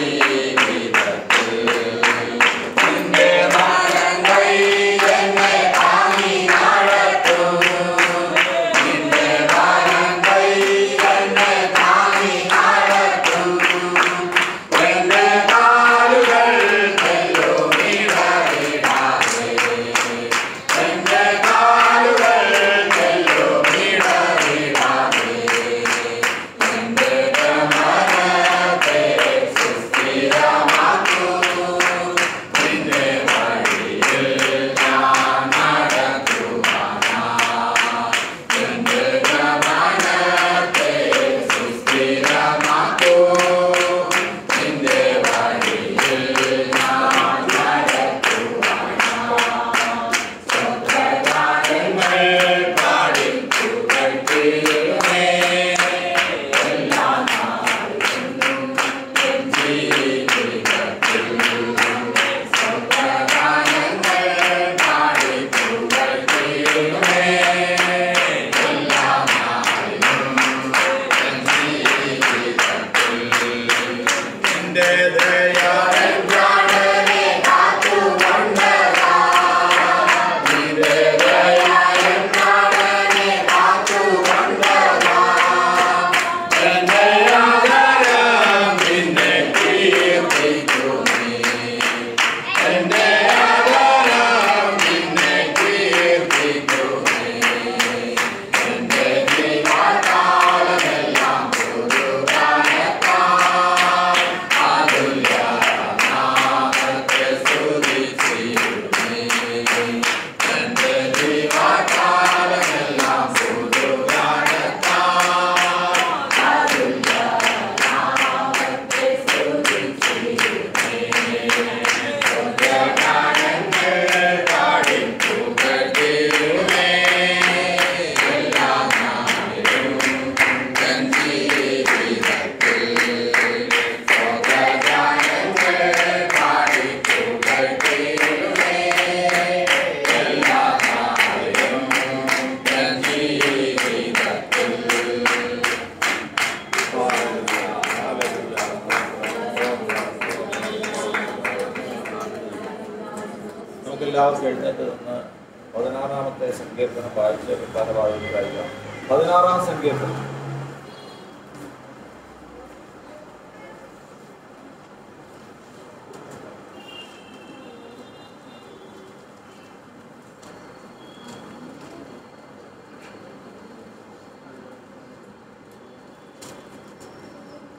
Amen.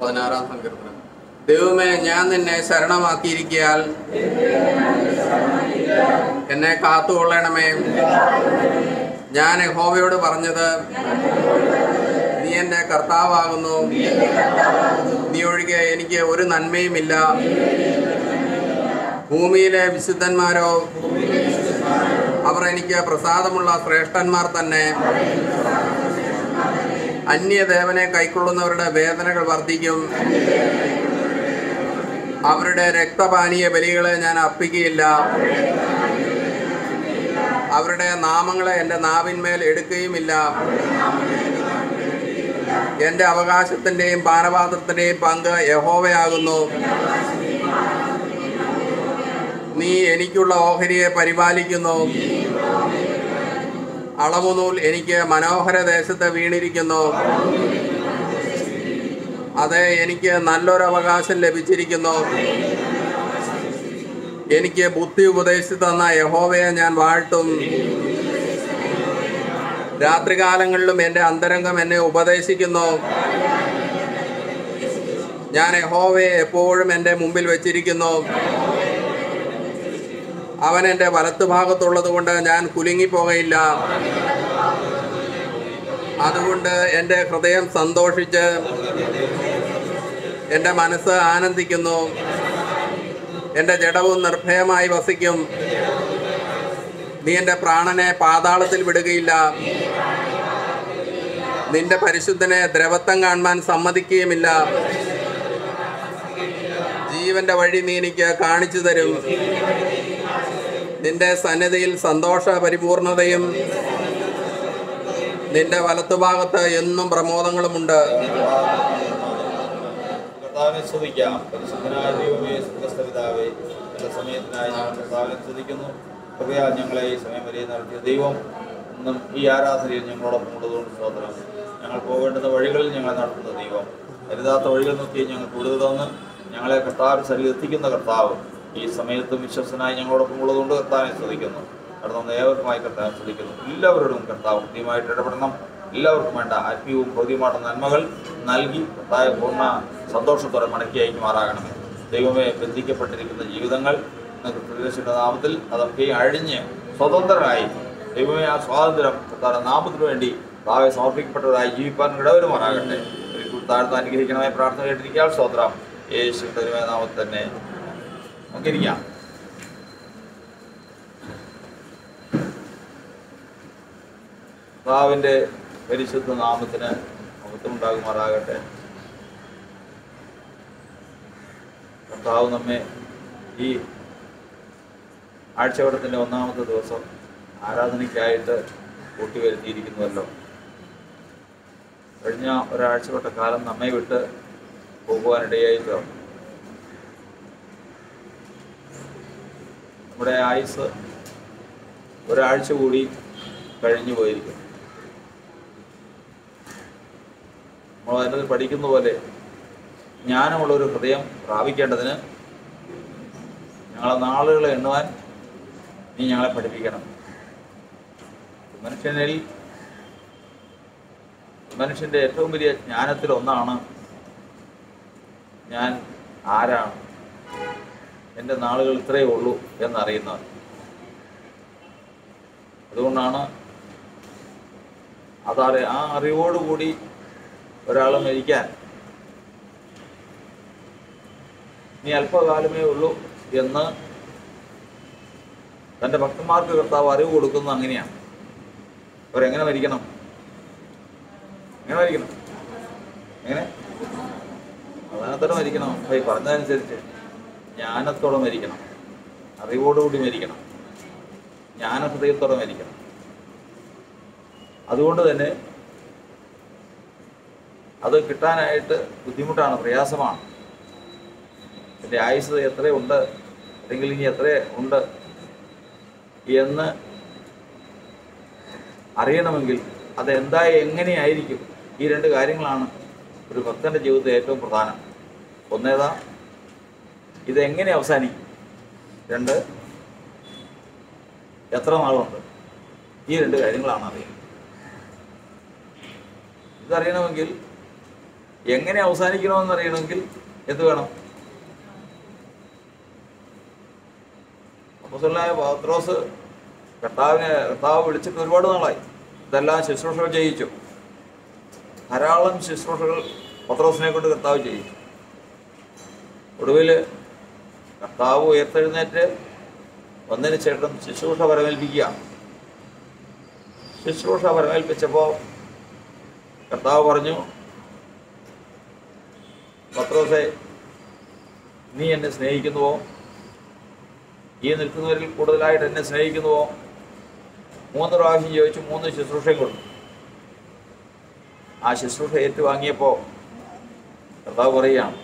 പതിനാറാം സങ്കീർത്തനം. ദൈവമേ ഞാൻ നിന്നെ ശരണമാക്കിയിരിക്കിയാൽ എന്നെ കാത്തുകൊള്ളണമേ. ഞാൻ യഹോവയോട് പറഞ്ഞത് നീ എന്റെ കർത്താവാകുന്നു. നീ ഒഴികെ എനിക്ക് ഒരു നന്മയുമില്ല. ഭൂമിയിലെ വിശുദ്ധന്മാരോ അവർ എനിക്ക് പ്രസാദമുള്ള ശ്രേഷ്ഠന്മാർ തന്നെ. അന്യദേവനെ കൈക്കൊള്ളുന്നവരുടെ വേദനകൾ വർദ്ധിക്കും. അവരുടെ രക്തപാനീയ ബലികളെ ഞാൻ അർപ്പിക്കുകയില്ല. അവരുടെ നാമങ്ങളെ എന്റെ നാവിന്മേൽ എടുക്കുകയുമില്ല. എന്റെ അവകാശത്തിന്റെയും പാനപാത്രത്തിന്റെയും പങ്ക് യഹോവയാകുന്നു. നീ എനിക്കുള്ള ഓഹരിയെ പരിപാലിക്കുന്നു. അളവുനൂൽ എനിക്ക് മനോഹര ദേശത്ത് വീണിരിക്കുന്നു. അതെ എനിക്ക് നല്ലൊരു അവകാശം ലഭിച്ചിരിക്കുന്നു. എനിക്ക് ബുദ്ധി ഉപദേശിച്ചു തന്ന യഹോവയെ ഞാൻ വാഴ്ത്തും. രാത്രികാലങ്ങളിലും എന്റെ അന്തരംഗം എന്നെ ഉപദേശിക്കുന്നു. ഞാൻ യഹോവയെ എപ്പോഴും എന്റെ മുമ്പിൽ വെച്ചിരിക്കുന്നു. അവൻ എന്റെ വലത്ത് ഭാഗത്തുള്ളത് കൊണ്ട് ഞാൻ കുലുങ്ങിപ്പോകയില്ല. അതുകൊണ്ട് എന്റെ ഹൃദയം സന്തോഷിച്ച് എന്റെ മനസ്സ് ആനന്ദിക്കുന്നു. എന്റെ ജഡവും നിർഭയമായി വസിക്കും. നീ എന്റെ പ്രാണനെ പാതാളത്തിൽ വിടുകയില്ല. നിന്റെ പരിശുദ്ധനെ ദ്രവത്വം കാണുവാൻ സമ്മതിക്കുകയുമില്ല. ജീവന്റെ വഴി നീ എനിക്ക് കാണിച്ചു തരും. നിന്റെ സന്നിധിയിൽ സന്തോഷ പരിപൂർണതയും നിന്റെ വലത്തുഭാഗത്ത് എന്നും പ്രമോദങ്ങളുമുണ്ട്. ഞങ്ങളെ ഈ സമയം വരെ നടത്തിയ ദൈവം ഈ ആരാധനയിൽ ഞങ്ങളോടൊപ്പം ഉള്ളതുകൊണ്ട് സ്തോത്രം. ഞങ്ങൾ പോകേണ്ടുന്ന വഴികളിൽ ഞങ്ങളെ നടത്തുന്ന ദൈവം. കരുതാത്ത വഴികൾ നോക്കി ഞങ്ങൾ കൂടുതൽ തന്ന് ഞങ്ങളെ കർത്താവ് ശരീരം എത്തിക്കുന്ന കർത്താവ്. ഈ സമയത്ത് വിശ്വസനായി ഞങ്ങളോടൊപ്പം ഉള്ളതുകൊണ്ട് കർത്താവിനെ ശ്രദ്ധിക്കുന്നു. കടന്നു ഏവർക്കുമായി കർത്താവിനെ ശ്രദ്ധിക്കുന്നു. എല്ലാവരോടും കർത്താവ് കൃത്യമായിട്ട് ഇടപെടണം. എല്ലാവർക്കും വേണ്ട ആത്മീയവും ഭൗതികമായിട്ട് നന്മകൾ നൽകി കർത്താവ് പൂർണ സന്തോഷത്തോടെ മടക്കി അയക്കുമാറാകണമേ ദൈവമേ ബന്ധിക്കപ്പെട്ടിരിക്കുന്ന ജീവിതങ്ങൾ പ്രവേശിക്കുന്ന നാമത്തിൽ അതൊക്കെ അഴിഞ്ഞ് സ്വതന്ത്രരായി ദൈവമേ ആ സ്വാതന്ത്ര്യം കർത്താവിന്റെ നാമത്തിനു വേണ്ടി താവെ സമർപ്പിക്കപ്പെട്ടവരായി ജീവിപ്പാൻ ഇടവരുമാറാകട്ടെ. ഒരിക്കൽ താഴ്ത്ത് അനുഗ്രഹിക്കണമായി പ്രാർത്ഥന കേട്ടിരിക്കാൻ സ്തോത്രം. യേശുവിന്റെ നാമത്തിൽ തന്നെ നമുക്കിരിക്കാം. കർത്താവിന്റെ പരിശുദ്ധ നാമത്തിന് മഹത്വമുണ്ടാകുമാറാകട്ടെ. കർത്താവ് നമ്മെ ഈ ആഴ്ചവട്ടത്തിന്റെ ഒന്നാമത്തെ ദിവസം ആരാധനയ്ക്കായിട്ട് കൂട്ടിവരുത്തിയിരിക്കുന്നുവല്ലോ. കഴിഞ്ഞ ഒരാഴ്ചവട്ട കാലം നമ്മെ വിട്ട് പോകുവാനിടയായി തീർന്നു നമ്മുടെ ആയുസ് ഒരാഴ്ച കൂടി കഴിഞ്ഞു പോയിരിക്കും. നമ്മൾ അതിനകത്ത് പഠിക്കുന്ന പോലെ ജ്ഞാനമുള്ള ഒരു ഹൃദയം പ്രാപിക്കേണ്ടതിന് ഞങ്ങളെ നാളുകളെ എണ്ണുവാൻ നീ ഞങ്ങളെ പഠിപ്പിക്കണം. മനുഷ്യനിൽ മനുഷ്യന്റെ ഏറ്റവും വലിയ ജ്ഞാനത്തിൽ ഒന്നാണ് ഞാൻ ആരാണ്? എന്റെ നാളുകൾ ഇത്രയേ ഉള്ളൂ എന്നറിയുന്നവർ. അതുകൊണ്ടാണ് അതറി ആ അറിവോടുകൂടി ഒരാൾ മരിക്കാൻ ഇനി അല്പകാലമേ ഉള്ളൂ എന്ന് തന്റെ ഭക്തന്മാർക്ക് കർത്താവ് അറിവ് കൊടുക്കുന്നത് അങ്ങനെയാണ്. അവരെങ്ങനെ മരിക്കണം? എങ്ങനെ മരിക്കണം? എങ്ങനെ? പ്രധാനത്തോടെ മരിക്കണം. പറഞ്ഞതനുസരിച്ച്. ജ്ഞാനത്തോടെ മരിക്കണം. അറിവോടുകൂടി മരിക്കണം. ജ്ഞാനഹൃദയത്തോടെ മരിക്കണം. അതുകൊണ്ട് തന്നെ അത് കിട്ടാനായിട്ട് ബുദ്ധിമുട്ടാണ് പ്രയാസമാണ്. എന്റെ ആയുസ് എത്രയുണ്ട് അല്ലെങ്കിൽ ഇനി എത്ര ഉണ്ട് എന്ന് അറിയണമെങ്കിൽ അതെന്തായി എങ്ങനെയായിരിക്കും ഈ രണ്ട് കാര്യങ്ങളാണ് ഒരു ഭക്തന്റെ ജീവിതത്തിൽ ഏറ്റവും പ്രധാനം. ഒന്നേതാ ഇതെങ്ങനെ അവസാനിക്കും? രണ്ട് എത്ര നാളുണ്ട്? ഈ രണ്ട് കാര്യങ്ങളാണ് അറിയുന്നത്. ഇതറിയണമെങ്കിൽ എങ്ങനെ അവസാനിക്കണമെന്ന് അറിയണമെങ്കിൽ എന്ത് വേണം? അപ്പോസലായ പാത്രോസ് കർത്താവിനെ കർത്താവ് വിളിച്ചിട്ട് ഒരുപാട് നാളായി. ഇതെല്ലാം ശുശ്രൂഷകൾ ചെയ്യിച്ചു. ധാരാളം ശുശ്രൂഷകൾ പത്രോസിനെ കൊണ്ട് കർത്താവ് ചെയ്യിച്ചു. ഒടുവിൽ കർത്താവ് ഉയർത്തെഴുന്നേറ്റ് വന്നതിന് ശേഷം ശുശ്രൂഷ പരമേൽപ്പിക്കുക ശുശ്രൂഷ പരമേൽപ്പിച്ചപ്പോൾ കർത്താവ് പറഞ്ഞു പത്രോസെ നീ എന്നെ സ്നേഹിക്കുന്നുവോ? ഈ നിൽക്കുന്നവരിൽ കൂടുതലായിട്ട് എന്നെ സ്നേഹിക്കുന്നുവോ? മൂന്ന് പ്രാവശ്യം ചോദിച്ചു മൂന്ന് ശുശ്രൂഷയും കൊടുത്തു. ആ ശുശ്രൂഷ ഏറ്റുവാങ്ങിയപ്പോൾ കർത്താവ് പറയുകയാണ്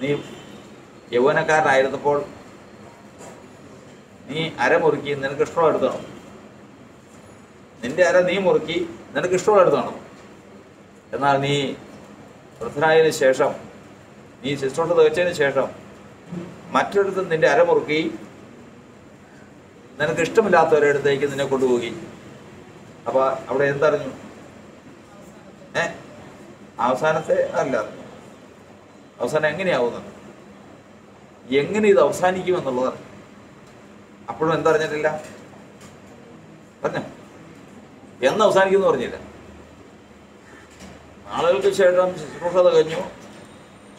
നീ യൗവനക്കാരനായിരുന്നപ്പോൾ നീ അര മുറുക്കി നിനക്ക് ഇഷ്ടമുള്ള എടുത്തണം നിന്റെ അര നീ മുറുക്കി നിനക്ക് ഇഷ്ടമുള്ള എടുത്തണം എന്നാൽ നീ വൃദ്ധനായതിനു ശേഷം നീ ശുശ്രൂഷ തികച്ചതിന് ശേഷം മറ്റൊരിടത്ത് നിന്റെ അര മുറുക്കി നിനക്ക് ഇഷ്ടമില്ലാത്തവരടുത്തേക്ക് നിന്നെ കൊണ്ടുപോകി അപ്പൊ അവിടെ എന്തറിഞ്ഞു? ഏ? അവസാനത്തെ അല്ല. അവസാനം എങ്ങനെയാവുന്നത്? എങ്ങനെ ഇത് അവസാനിക്കും അവസാനിക്കുമെന്നുള്ളത് അപ്പോഴും എന്തറിഞ്ഞിട്ടില്ല പറഞ്ഞ? എന്ന് അവസാനിക്കുമെന്ന് പറഞ്ഞില്ല. നാളുകൾക്ക് ശേഷം ശുശ്രൂഷ കഴിഞ്ഞു.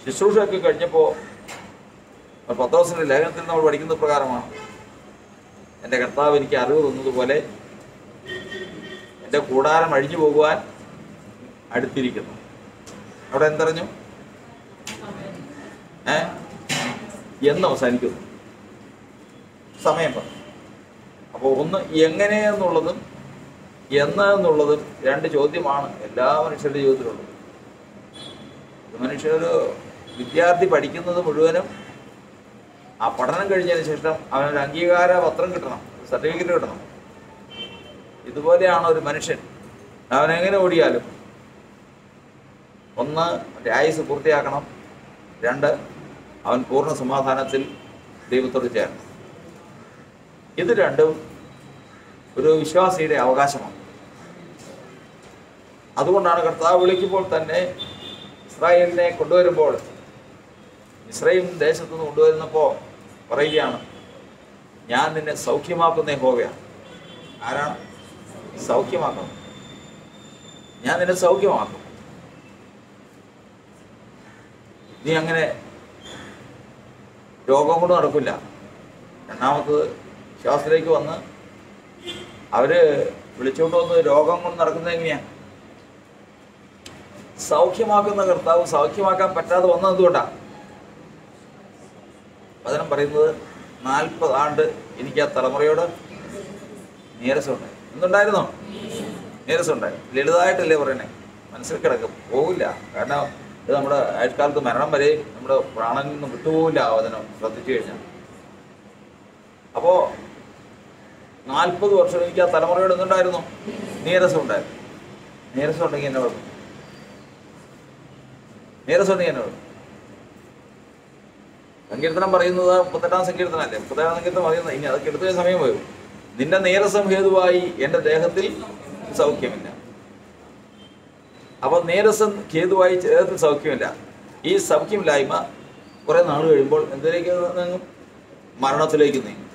ശുശ്രൂഷയൊക്കെ കഴിഞ്ഞപ്പോൾ പത്രോസിന്റെ ലേഖനത്തിൽ നമ്മൾ പഠിക്കുന്ന പ്രകാരമാണ്. എന്റെ കർത്താവ് എനിക്ക് അറിവ് തന്നതുപോലെ എന്റെ കൂടാരം അഴിഞ്ഞു പോകുവാൻ അടുത്തിരിക്കുന്നു. അവിടെ എന്തറിഞ്ഞു ഏ? എന്ന് അവസാനിക്കുന്നു സമയം പറഞ്ഞു. അപ്പോൾ ഒന്ന് എങ്ങനെ എന്നുള്ളതും എന്ന് എന്നുള്ളതും രണ്ട് ചോദ്യമാണ് എല്ലാ മനുഷ്യരുടെ ജീവിതത്തിലുള്ളത്. മനുഷ്യർ വിദ്യാർത്ഥി പഠിക്കുന്നത് മുഴുവനും ആ പഠനം കഴിഞ്ഞതിന് ശേഷം അവനൊരു അംഗീകാര പത്രം കിട്ടണം സർട്ടിഫിക്കറ്റ് കിട്ടണം. ഇതുപോലെയാണ് ഒരു മനുഷ്യൻ. അവൻ എങ്ങനെ ഓടിയാലും ഒന്ന് ആയുസ് പൂർത്തിയാക്കണം രണ്ട് അവൻ പൂർണ സമാധാനത്തിൽ ദൈവത്തോട് ചേർന്നു ഇത് രണ്ടും ഒരു വിശ്വാസിയുടെ അവകാശമാണ്. അതുകൊണ്ടാണ് കർത്താവ് വിളിക്കുമ്പോൾ തന്നെ ഇസ്രായേലിനെ കൊണ്ടുവരുമ്പോൾ ഇസ്രായേൽ ദേശത്തു നിന്ന് കൊണ്ടുവരുന്നപ്പോൾ പറയുകയാണ് ഞാൻ നിന്നെ സൗഖ്യമാക്കുന്ന ഹോവയാണ് ആരാണ്? സൗഖ്യമാക്കുന്നത് ഞാൻ നിന്നെ സൗഖ്യമാക്കും. നീ അങ്ങനെ രോഗം കൊണ്ട് നടക്കില്ല. രണ്ടാമത്തത് ശ്വാസത്തിലേക്ക് വന്ന് അവർ വിളിച്ചുകൊണ്ട് വന്ന് രോഗം കൊണ്ട് നടക്കുന്നത് എങ്ങനെയാണ് സൗഖ്യമാക്കുന്ന കർത്താവ് സൗഖ്യമാക്കാൻ പറ്റാതെ വന്നത് എന്തുകൊണ്ടാണ് വചനം പറയുന്നത് നാൽപ്പത് ആണ്ട് എനിക്ക് ആ തലമുറയോട് നീരസമുണ്ടായി. എന്തുണ്ടായിരുന്നോ? നീരസമുണ്ടായി. ലളിതമായിട്ടല്ലേ പറയണേ മനസ്സിൽ കിടക്കും. പോവില്ല. കാരണം ഇത് നമ്മുടെ ആയുഷ്കാലത്ത് മരണം വരെ നമ്മുടെ പ്രാണനിൽ നിന്ന് വിട്ടുപോകില്ല ആവതനം ശ്രദ്ധിച്ചു കഴിഞ്ഞാൽ. അപ്പോ നാൽപ്പത് വർഷം എനിക്ക് ആ തലമുറയോട് എന്തുണ്ടായിരുന്നു? നീരസം ഉണ്ടായിരുന്നു. നീരസം ഉണ്ടെങ്കിൽ എന്നെ കുഴപ്പം നീരസം ഉണ്ടെങ്കിൽ എന്നെ കുഴപ്പം സങ്കീർത്തനം പറയുന്നത് മുപ്പത്തെട്ടാം സങ്കീർത്തനം അല്ലേ? മുപ്പത്തെട്ടാം സങ്കീർത്തനം പറയുന്നത് ഇനി അതൊക്കെ എടുത്തതിന് സമയം വരും നിന്റെ നീരസം ഹേതുവായി എന്റെ ദേഹത്തിൽ സൗഖ്യമില്ല. അപ്പോൾ നേരസം കേതുവായി ചേർത്ത് സൗഖ്യമില്ല. ഈ സൗഖ്യമില്ലായ്മ കുറേ നാൾ കഴിയുമ്പോൾ എന്തിലേക്ക് നീങ്ങും? മരണത്തിലേക്ക് നീങ്ങും.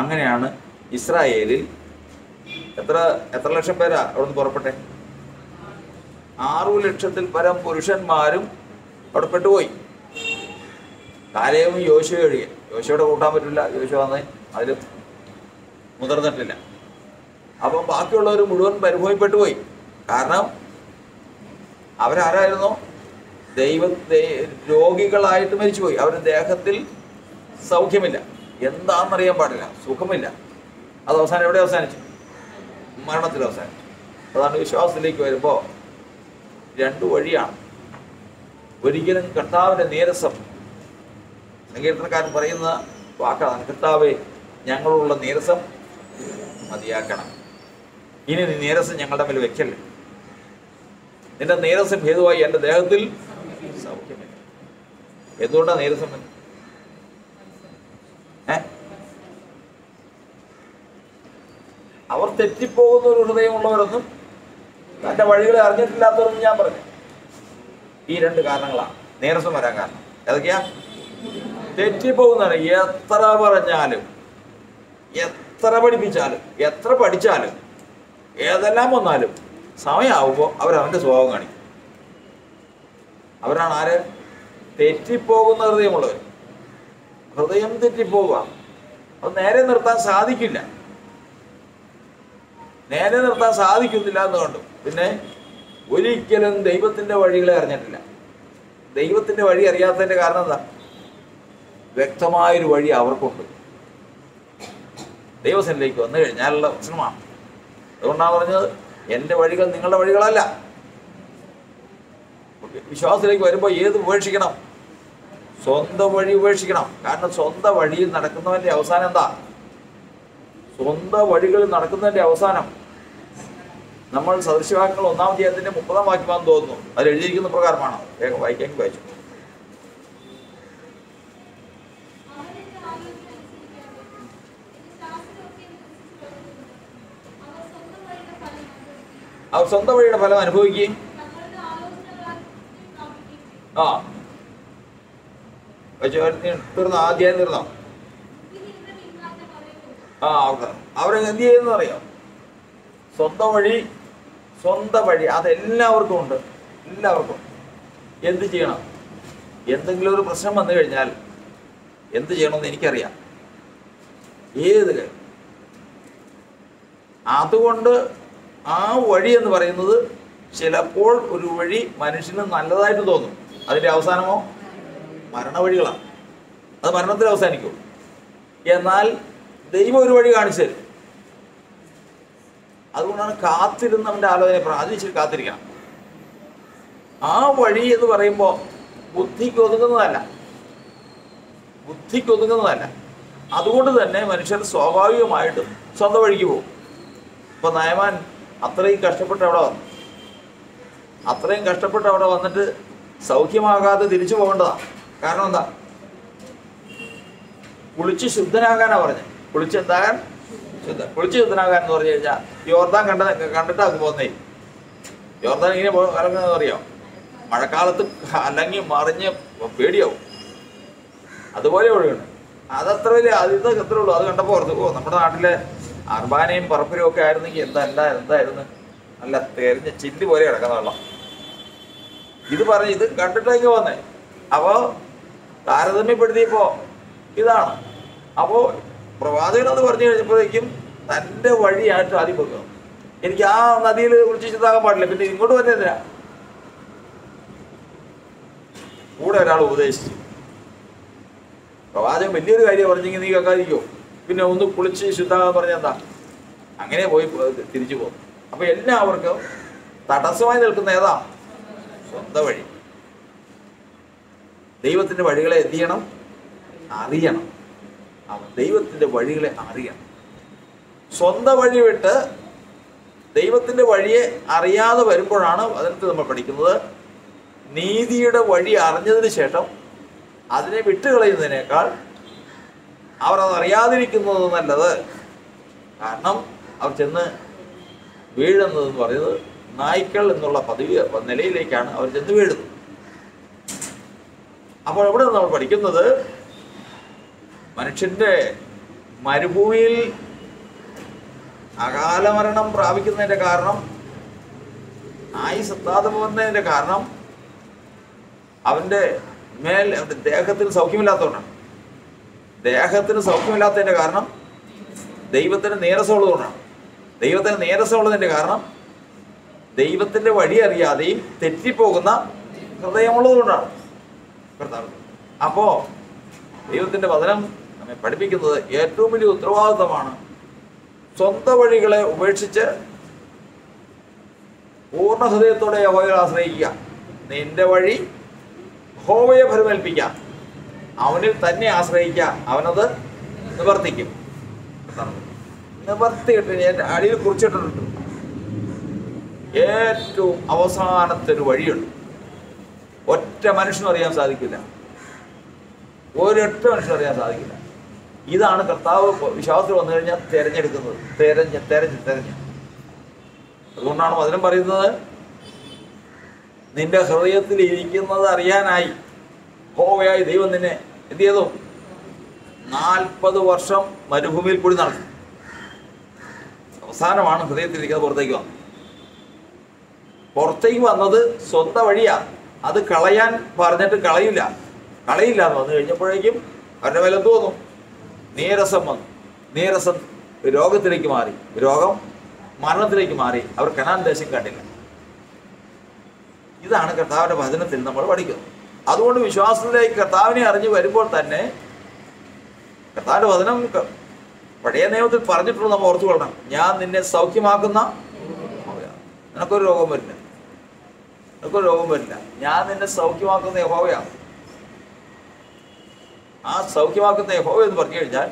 അങ്ങനെയാണ് ഇസ്രായേലിൽ എത്ര എത്ര ലക്ഷം പേരാ അവിടെ നിന്ന് പുറപ്പെട്ടെ? ആറു ലക്ഷത്തിൽ പരം പുരുഷന്മാരും അവിടെ പെട്ടുപോയി. കാലയവും യോശോ ഒഴികെ. യോശോടെ കൂട്ടാൻ പറ്റില്ല. യോശോ വന്നേ അതിൽ മുതിർന്നിട്ടില്ല. അപ്പം ബാക്കിയുള്ളവർ മുഴുവൻ പരിഭവപ്പെട്ടു പോയി കാരണം അവരാരായിരുന്നു? ദൈവ രോഗികളായിട്ട് മരിച്ചുപോയി. അവരുടെ ദേഹത്തിൽ സൗഖ്യമില്ല. എന്താണെന്നറിയാൻ പാടില്ല. സുഖമില്ല. അത് അവസാനം എവിടെ അവസാനിച്ചു? മരണത്തിൽ അവസാനിച്ചു. അതാണ് വിശ്വാസത്തിലേക്ക് വരുമ്പോൾ രണ്ടു വഴിയാണ്. ഒരിക്കലും കർത്താവിന്റെ നീരസം സങ്കീർത്തനക്കാരൻ പറയുന്ന വാക്കാണ് കർത്താവെ ഞങ്ങളുള്ള നീരസം മതിയാക്കണം. ഇനി നീരസം ഞങ്ങളുടെ മേൽ വെക്കല്ലേ? നിന്റെ നീരസം ഹേതുവായി എന്റെ ദേഹത്തിൽ സൗഖ്യമില്ല എന്തുകൊണ്ടാണ് നീരസം അവർ തെറ്റിപ്പോകുന്ന ഒരു ഹൃദയമുള്ളവരൊന്നും തന്റെ വഴികളെ അറിഞ്ഞിട്ടില്ലാത്തവരെന്ന് ഞാൻ പറഞ്ഞു. ഈ രണ്ട് കാരണങ്ങളാണ്. നേരസം വരാൻ കാരണം. ഏതൊക്കെയാ? തെറ്റിപ്പോകുന്നതാണ്. എത്ര പറഞ്ഞാലും എത്ര പഠിപ്പിച്ചാലും എത്ര പഠിച്ചാലും ഏതെല്ലാം വന്നാലും സമയമാവുമ്പോൾ അവരവന്റെ സ്വഭാവം കാണിക്കും. അവരാണ് ആര്? തെറ്റിപ്പോകുന്ന ഹൃദയമുള്ളവർ ഹൃദയം തെറ്റിപ്പോവുക. അത് നേരെ നിർത്താൻ സാധിക്കില്ല. നേരെ നിർത്താൻ സാധിക്കുന്നില്ല എന്ന് കണ്ടു പിന്നെ ഒരിക്കലും ദൈവത്തിന്റെ വഴികളെ അറിഞ്ഞിട്ടില്ല. ദൈവത്തിന്റെ വഴി അറിയാത്തതിന്റെ കാരണം എന്താ? വ്യക്തമായൊരു വഴി അവർക്കുണ്ട്. ദൈവസനിലേക്ക് വന്നു കഴിഞ്ഞാലുള്ള പ്രശ്നമാണ്. അതുകൊണ്ടാണ് പറഞ്ഞത് എന്റെ വഴികൾ നിങ്ങളുടെ വഴികളല്ല. വിശ്വാസത്തിലേക്ക് വരുമ്പോൾ ഏത് ഉപേക്ഷിക്കണം? സ്വന്തം വഴി ഉപേക്ഷിക്കണം. കാരണം സ്വന്തം വഴിയിൽ നടക്കുന്നവന്റെ അവസാനം എന്താ? സ്വന്തം വഴികളിൽ നടക്കുന്നതിന്റെ അവസാനം. നമ്മൾ സദൃശവാക്യങ്ങൾ ഒന്നാം അധ്യായത്തിന്റെ മുപ്പതാം വാക്യമാണെന്ന് തോന്നുന്നു. അത് എഴുതിയിരിക്കുന്ന പ്രകാരമാണ്. വേഗം വായിക്കാൻ വായിച്ചു. അവർ സ്വന്തം വഴിയുടെ ഫലം അനുഭവിക്കുകയും ആ. തീർന്ന തീർന്നോ? ആ തീർന്നോ? ആ അവർക്ക് അവരെ എന്ത് ചെയ്യുന്ന അറിയാം? സ്വന്തം വഴി സ്വന്തം വഴി. അതെല്ലാവർക്കും ഉണ്ട്. എല്ലാവർക്കും. എന്ത് ചെയ്യണം? എന്തെങ്കിലും ഒരു പ്രശ്നം വന്നു കഴിഞ്ഞാൽ എന്ത് ചെയ്യണമെന്ന് എനിക്കറിയാം. ഏത് അതുകൊണ്ട് ആ വഴി എന്ന് പറയുന്നത് ചിലപ്പോൾ ഒരു വഴി മനുഷ്യന് നല്ലതായിട്ട് തോന്നും. അതിന്റെ അവസാനമോ? മരണവഴികളാണ്. അത് മരണത്തിൽ അവസാനിക്കും. എന്നാൽ ദൈവം ഒരു വഴി കാണിച്ചു തരും. അതുകൊണ്ടാണ് കാത്തിരുന്ന് അവന്റെ ആലോചന അത് കാത്തിരിക്കണം. ആ വഴി എന്ന് പറയുമ്പോൾ ബുദ്ധിക്ക് ഒതുങ്ങുന്നതല്ല. ബുദ്ധിക്ക് ഒതുങ്ങുന്നതല്ല. അതുകൊണ്ട് തന്നെ മനുഷ്യർ സ്വാഭാവികമായിട്ടും സ്വന്തം വഴിക്ക് പോകും. ഇപ്പൊ നയമാൻ അത്രയും കഷ്ടപ്പെട്ട് അവിടെ വന്നു. അത്രയും കഷ്ടപ്പെട്ട് അവിടെ വന്നിട്ട് സൗഖ്യമാകാതെ തിരിച്ചു പോകേണ്ടതാണ് കാരണം എന്താ? കുളിച്ച് ശുദ്ധനാകാനാ പറഞ്ഞത് കുളിച്ച് എന്താകാൻ? ശുദ്ധ കുളിച്ച് ശുദ്ധനാകാൻ എന്ന് പറഞ്ഞു കഴിഞ്ഞാൽ യോർദാൻ കണ്ട കണ്ടിട്ട് അത് പോകുന്നേ യോർദാൻ ഇങ്ങനെ ഇറങ്ങുന്നത് അറിയാം? മഴക്കാലത്ത് അലങ്ങി മറിഞ്ഞ് പേടിയാവും. അതുപോലെ ഒഴുകണം അതത്ര വലിയ അത് എത്ര ഉള്ളൂ അത് കണ്ടപ്പോൾ ഓർത്ത് പോകും നമ്മുടെ നാട്ടിലെ അർബാനയും പറപ്പിലും ഒക്കെ ആയിരുന്നെങ്കിൽ എന്തല്ല എന്തായിരുന്നു? നല്ല തെരഞ്ഞ ചില്ല് പോലെ കിടക്കുന്ന വെള്ളം. ഇത് പറഞ്ഞ് ഇത് കണ്ടിട്ടേക്ക് വന്നേ. അപ്പോ താരതമ്യപ്പെടുത്തിയപ്പോ ഇതാണ്. അപ്പോ പ്രവാചകൻ അത് പറഞ്ഞു കഴിഞ്ഞപ്പോഴേക്കും തന്റെ വഴിയായിട്ട് ആദ്യം വെക്കുക. എനിക്ക് ആ നദിയിൽ കുളിച്ച് ചിന്താകാൻ പാടില്ല. പിന്നെ ഇങ്ങോട്ട് വരുന്നില്ല കൂടെ ഒരാൾ ഉപദേശിച്ചു. പ്രവാചകൻ വലിയൊരു കാര്യം പറഞ്ഞെങ്കിൽ നീ കേൾക്കാതിരിക്കോ പിന്നെ ഒന്ന് കുളിച്ച് ശുദ്ധാകാൻ പറഞ്ഞാൽ എന്താ? അങ്ങനെ പോയി തിരിച്ചു പോകും. അപ്പൊ എല്ലാവർക്കും തടസ്സമായി നിൽക്കുന്ന ഏതാ? സ്വന്തം വഴി. ദൈവത്തിന്റെ വഴികളെ എന്ത് ചെയ്യണം? അറിയണം. ദൈവത്തിന്റെ വഴികളെ അറിയണം. സ്വന്തം വഴി വിട്ട് ദൈവത്തിന്റെ വഴിയെ അറിയാതെ വരുമ്പോഴാണ് അതിനകത്ത് നമ്മൾ പഠിക്കുന്നത്. നീതിയുടെ വഴി അറിഞ്ഞതിന് ശേഷം അതിനെ വിട്ടുകളയുന്നതിനേക്കാൾ അവർ അത് അറിയാതിരിക്കുന്നത് നല്ലത്. കാരണം അവർ ചെന്ന് വീഴുന്നതെന്ന് പറയുന്നത് നായ്ക്കൾ എന്നുള്ള പദവി നിലയിലേക്കാണ് അവർ ചെന്ന് വീഴുന്നത്. അപ്പോൾ ഇവിടെ നമ്മൾ പഠിക്കുന്നത് മനുഷ്യന്റെ മരുഭൂമിയിൽ അകാല മരണം പ്രാപിക്കുന്നതിന്റെ കാരണം ആയുസ് എത്താതെ പോകുന്നതിന്റെ കാരണം അവന്റെ മേൽ അവന്റെ ദേഹത്തിന് സൗഖ്യമില്ലാത്തതുകൊണ്ടാണ്. ദേഹത്തിന് സൗഖ്യമില്ലാത്തതിന്റെ കാരണം ദൈവത്തിന് നീരസമുള്ളതുകൊണ്ടാണ്. ദൈവത്തിന് നേരസമുള്ളതിന്റെ കാരണം ദൈവത്തിന്റെ വഴി അറിയാതെയും തെറ്റിപ്പോകുന്ന ഹൃദയമുള്ളതുകൊണ്ടാണ്. കർത്താവ് അപ്പോൾ ദൈവത്തിന്റെ വചനം നമ്മെ പഠിപ്പിക്കുന്നത് ഏറ്റവും വലിയ ഉത്തരവാദിത്തമാണ്. സ്വന്തം വഴികളെ ഉപേക്ഷിച്ച് പൂർണ ഹൃദയത്തോടെ യഹോവയെ ആശ്രയിക്കുക. നിന്റെ വഴി ഹോവയെ ഫലമേൽപ്പിക്കുക അവനിൽ തന്നെ ആശ്രയിക്കുക അവനത് നിവർത്തിക്കും. നിവർത്തിയിട്ട് ഞാൻ അടിയിൽ കുറിച്ചിട്ടുണ്ട് ഏറ്റവും അവസാനത്തെ ഒരു വഴിയുണ്ട്. ഒറ്റ മനുഷ്യനും അറിയാൻ സാധിക്കില്ല. ഒരൊറ്റ മനുഷ്യനും അറിയാൻ സാധിക്കില്ല. ഇതാണ് കർത്താവ് വിശ്വാസത്തിൽ വന്നു കഴിഞ്ഞാൽ തിരഞ്ഞെടുക്കുന്നത്. തിരഞ്ഞ് തിരഞ്ഞ് തിരഞ്ഞ്. അതുകൊണ്ടാണ് മധുരം പറയുന്നത് നിന്റെ ഹൃദയത്തിൽ ഇരിക്കുന്നത് അറിയാനായി. ഹോവയായി ദൈവം നിന്നെ എന്ത് ചെയ്തു? നാൽപ്പത് വർഷം മരുഭൂമിയിൽ കൂടി നടന്നു. അവസാനമാണ് ഹൃദയത്തിൽ ഇരിക്കുന്നത് പുറത്തേക്ക് വന്നത്. പുറത്തേക്ക് വന്നത് സ്വന്തം വഴിയാ. അത് കളയാൻ പറഞ്ഞിട്ട് കളയില്ല. കളയില്ല എന്ന് വന്നു കഴിഞ്ഞപ്പോഴേക്കും അവരുടെ എന്ത് തോന്നും നീരസം വന്നു. നീരസം രോഗത്തിലേക്ക് മാറി. രോഗം മരണത്തിലേക്ക് മാറി. അവർ കനാൻ ദേശം കണ്ടില്ല. ഇതാണ് കർത്താവിന്റെ വചനത്തിൽ നമ്മൾ പഠിക്കുന്നത്. അതുകൊണ്ട് വിശ്വാസത്തിലേക്ക് കർത്താവിനെ അറിഞ്ഞ് വരുമ്പോൾ തന്നെ കർത്താവിന്റെ വചനം പഴയ നിയമത്തിൽ പറഞ്ഞിട്ടുണ്ട് നമ്മൾ ഓർത്തു കൊള്ളണം. ഞാൻ നിന്നെ സൗഖ്യമാക്കുന്ന. നിനക്കൊരു രോഗം വരില്ല. നിനക്കൊരു രോഗം വരില്ല. ഞാൻ നിന്നെ സൗഖ്യമാക്കുന്ന യഹോവയാണ്. ആ സൗഖ്യമാക്കുന്ന യഹോവ എന്ന് പറഞ്ഞു കഴിഞ്ഞാൽ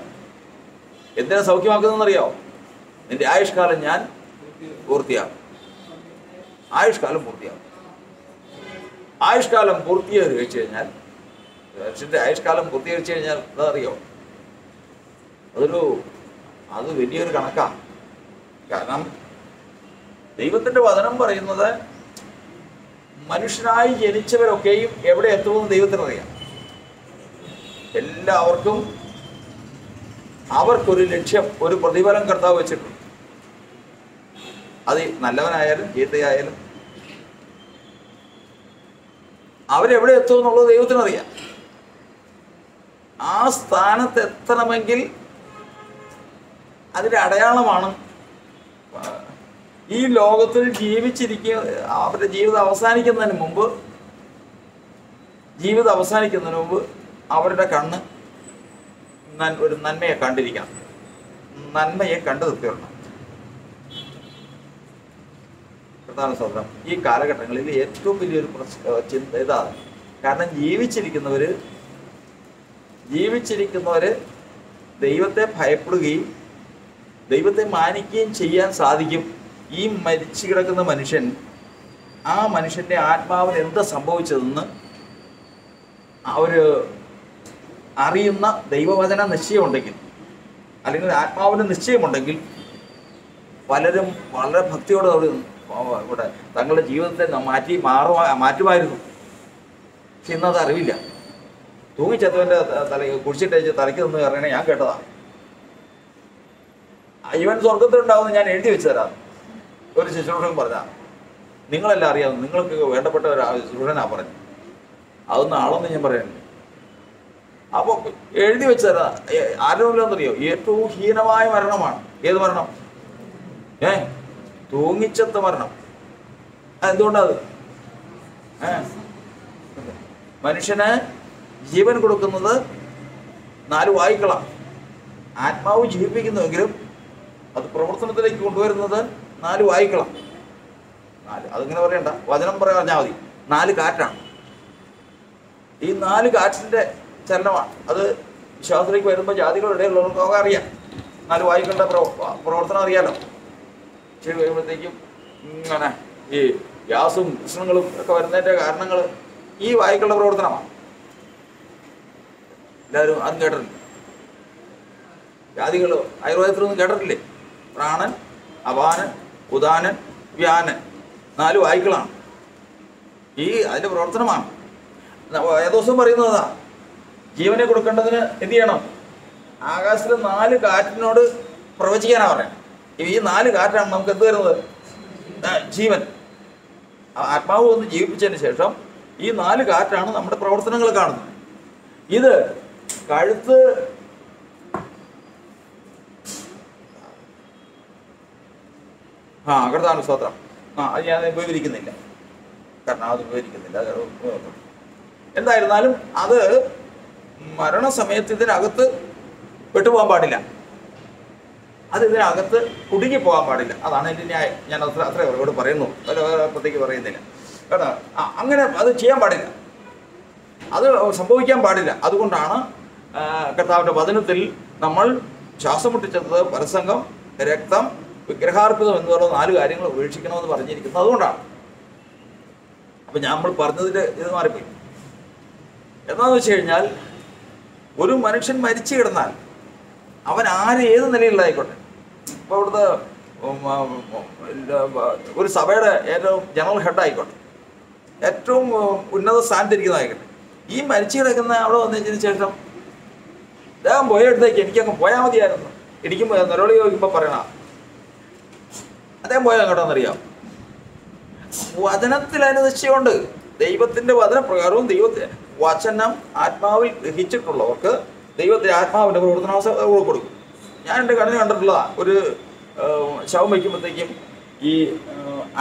എന്തിനാ സൗഖ്യമാക്കുന്നതെന്ന് അറിയാമോ നിന്റെ ആയുഷ്കാലം ഞാൻ പൂർത്തിയാകും ആയുഷ്കാലം പൂർത്തിയാക്കും. ആയുഷ്കാലം പൂർത്തീകരിച്ച് ചോദിച്ചു കഴിഞ്ഞാൽ മനുഷ്യന്റെ ആയുഷ്കാലം പൂർത്തീകരിച്ചു കഴിഞ്ഞാൽ എന്താ അറിയോ അതൊരു അത് വലിയൊരു കണക്കാണ് കാരണം ദൈവത്തിന്റെ വചനം പറയുന്നത് മനുഷ്യനായി ജനിച്ചവരൊക്കെയും എവിടെ എത്തുമെന്ന് ദൈവത്തിനറിയാം. എല്ലാവർക്കും അവർക്കൊരു ലക്ഷ്യം ഒരു പ്രതിഫലം കർത്താവ് വെച്ചിട്ടുണ്ട്. അത് നല്ലവനായാലും ചീത്തയായാലും അവരെവിടെ എത്തും എന്നുള്ളത് ദൈവത്തിനറിയാം. ആ സ്ഥാനത്ത് എത്തണമെങ്കിൽ അതിന്റെ അടയാളമാണ് ഈ ലോകത്തിൽ ജീവിച്ചിരിക്കുക അവരുടെ ജീവിതം അവസാനിക്കുന്നതിന് മുമ്പ് ജീവിതം അവസാനിക്കുന്നതിന് മുമ്പ് അവരുടെ കണ്ണ് ഒരു നന്മയെ കണ്ടിരിക്കണം. നന്മയെ കണ്ടു നിർത്തിയിടണം പ്രധാന സ്വപ്നം. ഈ കാലഘട്ടങ്ങളിൽ ഏറ്റവും വലിയൊരു ചിന്ത ഇതാണ് കാരണം ജീവിച്ചിരിക്കുന്നവർ ജീവിച്ചിരിക്കുന്നവർ ദൈവത്തെ ഭയപ്പെടുകയും ദൈവത്തെ മാനിക്കുകയും ചെയ്യാൻ സാധിക്കും. ഈ മരിച്ചു കിടക്കുന്ന മനുഷ്യൻ ആ മനുഷ്യന്റെ ആത്മാവിന് എന്താ സംഭവിച്ചതെന്ന് അവർ അറിയുന്ന ദൈവവചന നിശ്ചയമുണ്ടെങ്കിൽ അല്ലെങ്കിൽ ആത്മാവിന് നിശ്ചയമുണ്ടെങ്കിൽ പലരും വളരെ ഭക്തിയോടെ അവർ ഇവിടെ തങ്ങളുടെ ജീവിതത്തെ മാറ്റി മാറുവാ മാറ്റുമായിരുന്നു. പക്ഷെ ഇന്നത് അറിവില്ല. തൂങ്ങിച്ചത്തവന്റെ തല കുടിച്ചിട്ടേച്ച് തലയ്ക്ക് നിന്ന് ഇറങ്ങണേ ഞാൻ കേട്ടതാ. ഇവൻ സ്വർഗത്തിലുണ്ടാവുന്ന ഞാൻ എഴുതി വെച്ചു തരാം ഒരു ശുശ്രൂഷൻ പറഞ്ഞാൽ നിങ്ങളെല്ലാം അറിയാവുന്ന നിങ്ങൾക്ക് വേണ്ടപ്പെട്ട ഒരു ശുശ്രൂഷനാ പറഞ്ഞു അതൊന്നും ആളൊന്നും ഞാൻ പറയുന്നു അപ്പോൾ എഴുതി വെച്ചു തരാം അറിയോ ഏറ്റവും ഹീനമായ മരണമാണ്. ഏത് മരണം? ഏ തൂങ്ങിച്ചത്ത മരണം എന്തുകൊണ്ടത്? മനുഷ്യന് ജീവൻ കൊടുക്കുന്നത് നാല് വായുക്കളാണ്. ആത്മാവ് ജീവിപ്പിക്കുന്നുവെങ്കിലും അത് പ്രവർത്തനത്തിലേക്ക് കൊണ്ടുവരുന്നത് നാല് വായുക്കളാണ്. നാല് അതിങ്ങനെ പറയണ്ട. വചനം പറഞ്ഞാൽ മതി. നാല് കാറ്റാണ്. ഈ നാല് കാറ്റിന്റെ ചലനമാണ്. അത് വിശ്വാസത്തിലേക്ക് വരുമ്പോൾ ജാതികളുടെ ഇടയിലുള്ളവർക്കൊക്കെ അറിയാം. നാല് വായുക്കളുടെ പ്രവർത്തനം അറിയാലോ. ശരി വരുമ്പോഴത്തേക്കും ഇങ്ങനെ ഈ ഗ്യാസും പ്രശ്നങ്ങളും ഒക്കെ വരുന്നതിന്റെ കാരണങ്ങൾ ഈ വായുക്കളുടെ പ്രവർത്തനമാണ്. എല്ലാവരും അതും കേട്ടിട്ടുണ്ട്. ജാതികൾ ആയുർവേദത്തിലൊന്നും കേട്ടിട്ടില്ലേ? പ്രാണൻ അപാനൻ ഉദാനൻ വ്യാനൻ നാല് വായ്ക്കളാണ്. ഈ അതിന്റെ പ്രവർത്തനമാണ്. ഏതോസം പറയുന്നതാ ജീവനെ കൊടുക്കേണ്ടതിന് എന്ത് ചെയ്യണം? ആകാശത്തിലെ നാല് കാറ്റിനോട് പ്രവചിക്കാനാ പറയുന്നത്. ഈ നാല് കാറ്റാണ് നമുക്ക് എന്ത് വരുന്നത്? ആ, ജീവൻ. ആത്മാവ് ഒന്ന് ജീവിപ്പിച്ചതിന് ശേഷം ഈ നാല് കാറ്റാണ് നമ്മുടെ പ്രവർത്തനങ്ങൾ കാണുന്നത്. ഇത് കഴുത്ത് ആ അകർത്താണ് സ്തോത്രം. ആ അത് ഞാൻ ഉപയോഗിക്കുന്നില്ല. കാരണം അത് ഉപയോഗിക്കുന്നില്ല. എന്തായിരുന്നാലും അത് മരണസമയത്ത് ഇതിനകത്ത് പെട്ടുപോകാൻ പാടില്ല. അത് ഇതിനകത്ത് കുടുങ്ങി പോകാൻ പാടില്ല. അതാണ് എന്റെ ന്യായം. ഞാൻ അത്ര അത്ര അവരോട് പറയുന്നു. അപ്പുറത്തേക്ക് പറയുന്നില്ല. കേട്ടോ? അങ്ങനെ അത് ചെയ്യാൻ പാടില്ല. അത് സംഭവിക്കാൻ പാടില്ല. അതുകൊണ്ടാണ് കർത്താവിന്റെ വചനത്തിൽ നമ്മൾ ശ്വാസം മുട്ടിച്ചത് പരസംഗം രക്തം വിഗ്രഹാർപ്പിതം എന്ന് പറയുന്ന നാല് കാര്യങ്ങൾ ഉപേക്ഷിക്കണമെന്ന് പറഞ്ഞിരിക്കുന്നത് അതുകൊണ്ടാണ്. അപ്പൊ നമ്മൾ പറഞ്ഞതിൽ ഇത് മാറിപ്പോയി. എന്താണെന്ന് വെച്ച് കഴിഞ്ഞാൽ ഒരു മനുഷ്യൻ മരിച്ചു കിടന്നാൽ അവൻ ആര് ഏത് നിലയിലുള്ളതായിക്കോട്ടെ. ഇപ്പോൾ ഇല്ല, ഒരു സഭയുടെ ഏറ്റവും ജനറൽ ഹെഡ് ആയിക്കോട്ടെ. ഏറ്റവും ഉന്നത സ്ഥാനത്തിരിക്കുന്നതായിക്കോട്ടെ ഈ മരിച്ചു കിടക്കുന്ന അവിടെ വന്നതിന് ശേഷം അദ്ദേഹം പോയടുത്തേക്ക് എനിക്കങ്ങ് പോയാൽ മതിയായിരുന്നു. ഇടിക്കുമ്പോൾ നിലവിളി ചോദിക്കുമ്പോൾ പറയണ അദ്ദേഹം പോയാൽ എങ്ങോട്ടാണെന്നറിയാം വചനത്തിൽ അനുദിച്ചുകൊണ്ട് ദൈവത്തിന്റെ വചനപ്രകാരവും ദൈവത്തെ വചനം ആത്മാവിൽ ഗ്രഹിച്ചിട്ടുള്ളവർക്ക് ദൈവത്തിന്റെ ആത്മാവിന്റെ പ്രവർത്തനാവസ്ഥ കൊടുക്കും. ഞാൻ എന്റെ കണ്ണിന് കണ്ടിട്ടുള്ളതാ. ഒരു ശവം വയ്ക്കുമ്പോഴത്തേക്കും ഈ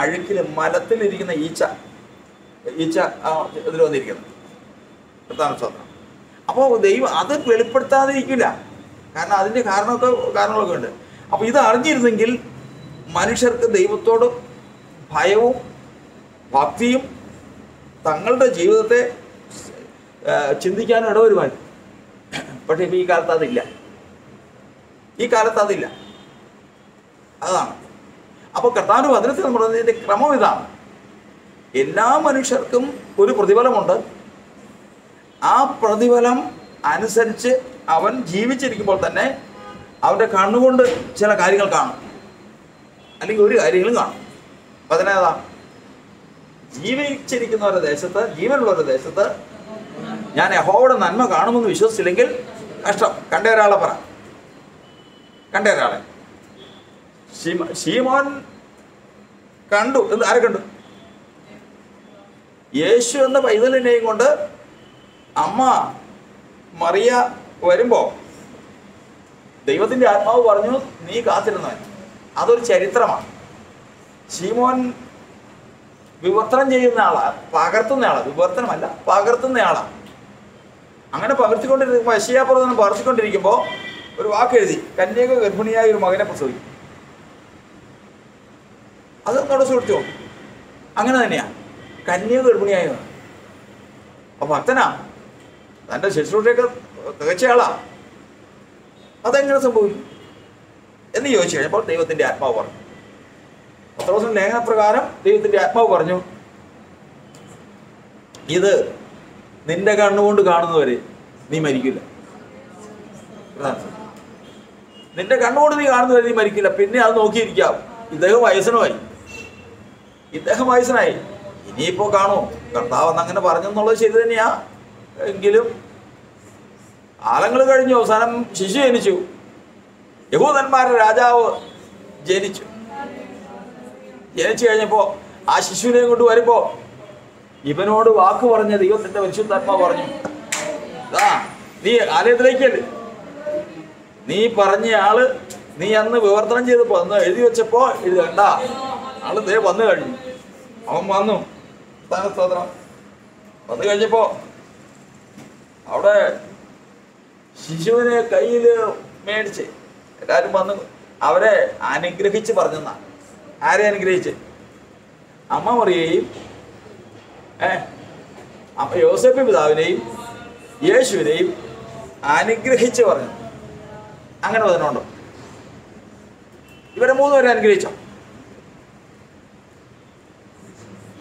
അഴുക്കിൽ മലത്തിലിരിക്കുന്ന ഈച്ച ഈച്ച ഇതിൽ വന്നിരിക്കുന്നത് പ്രധാന സ്വന്തം അപ്പോൾ ദൈവം അത് വെളിപ്പെടുത്താതിരിക്കില്ല. കാരണം അതിന്റെ കാരണമൊക്കെ കാരണങ്ങളൊക്കെ ഉണ്ട്. അപ്പോൾ ഇത് അറിഞ്ഞിരുന്നെങ്കിൽ മനുഷ്യർക്ക് ദൈവത്തോട് ഭയവും ഭക്തിയും തങ്ങളുടെ ജീവിതത്തെ ചിന്തിക്കാനും ഇടവരുമായിരുന്നു. പക്ഷേ ഇപ്പോൾ ഈ കാലത്ത് അതില്ല. ഈ കാലത്ത് അതില്ല. അതാണ്. അപ്പോൾ കർത്താവിന്റെ വചനത്തിൽ നമ്മൾ ഇതിന്റെ ക്രമം ഇതാണ്. എല്ലാ മനുഷ്യർക്കും ഒരു പ്രതിഫലമുണ്ട്. ആ പ്രതിഫലം അനുസരിച്ച് അവൻ ജീവിച്ചിരിക്കുമ്പോൾ തന്നെ അവന്റെ കണ്ണുകൊണ്ട് ചില കാര്യങ്ങൾ കാണും. അല്ലെങ്കിൽ ഒരു കാര്യങ്ങളും കാണും. പതിനേതാ ജീവിച്ചിരിക്കുന്ന ജീവിച്ചിരിക്കുന്നവരുടെ ദേശത്ത് ജീവനുള്ളവരുടെ ദേശത്ത് ഞാൻ യഹോവയുടെ നന്മ കാണുമെന്ന് വിശ്വസിച്ചില്ലെങ്കിൽ കഷ്ടം. കണ്ട ഒരാളെ പറ. കണ്ട ഒരാളെ ശീമ കണ്ടു. എന്ത്? ആരെ കണ്ടു? യേശു എന്ന പൈതലിനെയും കൊണ്ട് അമ്മ മറിയ വരുമ്പോ ദൈവത്തിന്റെ ആത്മാവ് പറഞ്ഞു നീ കാത്തിരുന്നവൻ. അതൊരു ചരിത്രമാണ്. ഷീമോൻ വിവർത്തനം ചെയ്യുന്ന ആളാണ് പകർത്തുന്ന ആളാണ് വിവർത്തനമല്ല പകർത്തുന്ന ആളാ. അങ്ങനെ പകർത്തിക്കൊണ്ടിരിക്കുമ്പോൾ യശയാപ്രവചനം പകർത്തിക്കൊണ്ടിരിക്കുമ്പോൾ ഒരു വാക്ക് എഴുതി. കന്യക ഗർഭിണിയായ ഒരു മകനെ പ്രസവിക്കും. അത് നമ്മുടെ സുഹൃത്തു അങ്ങനെ തന്നെയാ. കന്യക ഗർഭിണിയായ അപ്പൊ ഭക്തനാ. തന്റെ ശുശ്രൂഷയൊക്കെ തികച്ചയാളാ അതെങ്ങനെ സംഭവിക്കും? എന്ന് ചോദിച്ചു കഴിഞ്ഞപ്പോൾ ദൈവത്തിന്റെ ആത്മാവ് പറഞ്ഞു. പത്രോസിന് ലേഖനപ്രകാരം ദൈവത്തിന്റെ ആത്മാവ് പറഞ്ഞു ഇത് നിന്റെ കണ്ണുകൊണ്ട് കാണുന്നവരെ നീ മരിക്കില്ല. സത്യം. നിന്റെ കണ്ണുകൊണ്ട് നീ കാണുന്ന കരുതി മരിക്കില്ല. പിന്നെ അത് നോക്കിയിരിക്കാം. ഇദ്ദേഹം വയസ്സനുമായി. ഇദ്ദേഹം വയസ്സനായി. ഇനിയിപ്പോ കാണുമോ കർത്താവ് അന്ന് അങ്ങനെ പറഞ്ഞെന്നുള്ളത് ശരി തന്നെയാ. എങ്കിലും കാലങ്ങൾ കഴിഞ്ഞു. അവസാനം ശിശു ജനിച്ചു. യഹൂദന്മാരുടെ രാജാവ് ജനിച്ചു. ജനിച്ചു കഴിഞ്ഞപ്പോ ആ ശിശുവിനെ കൊണ്ട് വരുമ്പോ ഇവനോട് വാക്ക് പറഞ്ഞ ദൈവത്തിന്റെ പരിശുദ്ധാത്മാ പറഞ്ഞു. നീ ആലയത്തിലേക്കല്ലേ നീ പറഞ്ഞ ആൾ നീ അന്ന് വിവർത്തനം ചെയ്ത് അന്ന് എഴുതി വെച്ചപ്പോ കണ്ട ആൾ ദേ വന്നു കഴിഞ്ഞു. അവൻ വന്നു. സ്ഥാനസ്തോത്രം വന്നു കഴിഞ്ഞപ്പോ അവിടെ ശിശുവിനെ കയ്യിൽ മേടിച്ച് എല്ലാവരും വന്ന്. അവരെ അനുഗ്രഹിച്ച് പറഞ്ഞെന്നാ. ആരെ അനുഗ്രഹിച്ച്? അമ്മ മറിയേയും ഏ യോസഫ് പിതാവിനെയും യേശുവിനെയും അനുഗ്രഹിച്ച് പറഞ്ഞു അങ്ങനെ വന്നിട്ടുണ്ടോ. ഇവരെ മൂന്നുപേരെ അനുഗ്രഹിച്ചോ?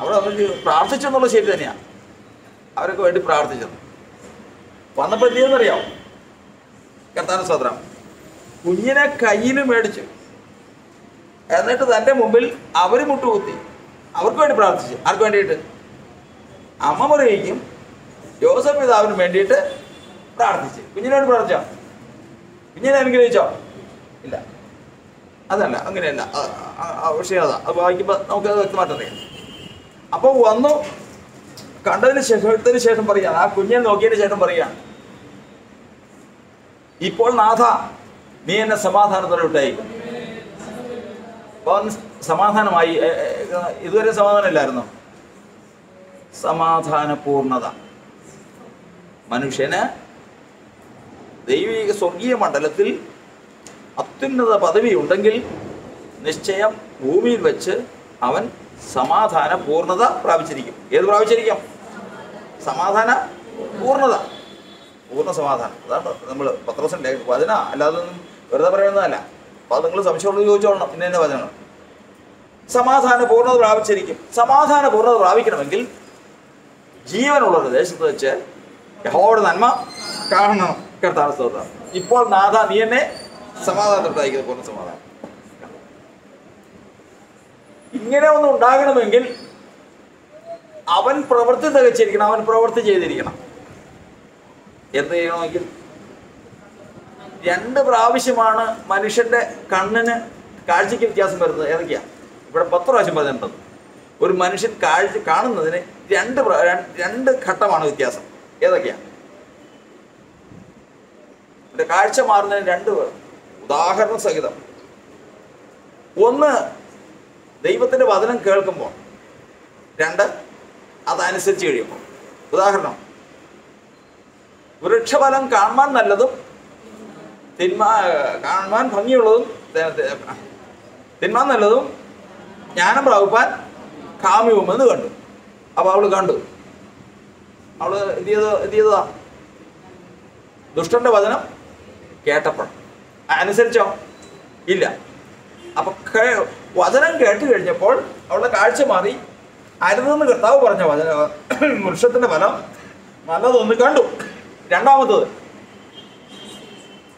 അവിടെ അവർക്ക് പ്രാർത്ഥിച്ചു എന്നുള്ളത് ശരി തന്നെയാ. അവരൊക്കെ വേണ്ടി പ്രാർത്ഥിച്ചത്. വന്നപ്പോൾ എന്ത് ചെയ്യുന്നറിയാമോ കർത്താന സ്വത്രം കുഞ്ഞിനെ കയ്യിൽ മേടിച്ചു എന്നിട്ട് തന്റെ മുമ്പിൽ അവർ മുട്ടുകുത്തി. അവർക്ക് വേണ്ടി പ്രാർത്ഥിച്ചു. ആർക്ക് വേണ്ടിയിട്ട്? അമ്മ മുറിയിക്കും ജോസഫ് പിതാവിനും വേണ്ടിയിട്ട് പ്രാർത്ഥിച്ചു. കുഞ്ഞിനോട് പ്രാർത്ഥിച്ചോ? കുഞ്ഞിനെ അനുഗ്രഹിച്ചോ ഇല്ല. അതല്ല അങ്ങനെയല്ല. പക്ഷേ അതാ അത് വായിക്കുമ്പോൾ നമുക്കത് വ്യക്തമായിട്ട് അറിയാം. അപ്പോൾ വന്നു. കണ്ടതിന് ശേഷം ശേഷം പറയാണ് ആ കുഞ്ഞെ നോക്കിയതിന് ശേഷം പറയാണ് ഇപ്പോൾ നാഥ നീ എന്നെ സമാധാനത്തോടെ വിട്ടായി സമാധാനമായി ഇതുവരെ സമാധാനം സമാധാനമില്ലായിരുന്നു? സമാധാന പൂർണത മനുഷ്യന് ദൈവിക സ്വർഗീയ മണ്ഡലത്തിൽ അത്യുന്നത പദവി ഉണ്ടെങ്കിൽ നിശ്ചയം ഭൂമിയിൽ വെച്ച് അവൻ സമാധാന പൂർണത പ്രാപിച്ചിരിക്കും. ഏത് പ്രാപിച്ചിരിക്കും? സമാധാന പൂർണത പൂർണ സമാധാനം. അതാണ് നമ്മൾ പത്രോസിന്റെ വചന. അല്ലാതെ ഒന്നും വെറുതെ പറയുന്നതല്ല. അപ്പോൾ അത് നിങ്ങൾ സംശയമുള്ളത് ചോദിച്ചോളണം. ഇന്ന ഇന്ന വചനങ്ങൾ. സമാധാന പൂർണത പ്രാപിച്ചിരിക്കും. സമാധാന പൂർണത പ്രാപിക്കണമെങ്കിൽ ജീവനുള്ള ദേശത്ത് വെച്ച് യഹോവയുടെ നന്മ കാണണം കർത്താവ് സ്തോത്രം. ഇപ്പോൾ നാഥ നീ എന്നെ സമാധാനത്തോട്ടായിരിക്കുന്നത് പൂർണ സമാധാനം. ഇങ്ങനെ ഒന്ന് ഉണ്ടാകണമെങ്കിൽ അവൻ പ്രവൃത്തി തികച്ചിരിക്കണം. അവൻ പ്രവൃത്തി ചെയ്തിരിക്കണം. എന്ത് ചെയ്യണമെങ്കിൽ? രണ്ട് പ്രാവശ്യമാണ് മനുഷ്യന്റെ കണ്ണിന് കാഴ്ചയ്ക്ക് വ്യത്യാസം വരുന്നത്. ഏതൊക്കെയാ? ഇവിടെ പത്ത് പ്രാവശ്യം പറഞ്ഞിട്ടുണ്ട്. ഒരു മനുഷ്യൻ കാഴ്ച കാണുന്നതിന് രണ്ട് രണ്ട് ഘട്ടമാണ് വ്യത്യാസം. ഏതൊക്കെയാ? എന്റെ കാഴ്ച മാറുന്നതിന് രണ്ട് ഉദാഹരണ സഹിതം. ഒന്ന് ദൈവത്തിന്റെ വചനം കേൾക്കുമ്പോൾ. രണ്ട് അതനുസരിച്ച് കഴിയുമ്പോൾ. ഉദാഹരണം വൃക്ഷഫലം കാണുവാൻ നല്ലതും തിന്മ കാണുവാൻ ഭംഗിയുള്ളതും തിന്മാൻ നല്ലതും ജ്ഞാനം പ്രാപിപ്പാൻ കാമ്യവുമെന്ന് കണ്ടു. അപ്പൊ അവൾ കണ്ടു. അവൾ എന്ത് ചെയ്ത് എന്ത് ചെയ്തതാ? ദുഷ്ടന്റെ വചനം കേട്ടപ്പോൾ അനുസരിച്ചോ? ഇല്ല. അപ്പൊ വചനം കേട്ട് കഴിഞ്ഞപ്പോൾ അവളുടെ കാഴ്ച മാറി. അരുതെന്ന് കർത്താവ് പറഞ്ഞ വചന വൃക്ഷത്തിന്റെ ഫലം നല്ലതൊന്ന് കണ്ടു. രണ്ടാമത്തത്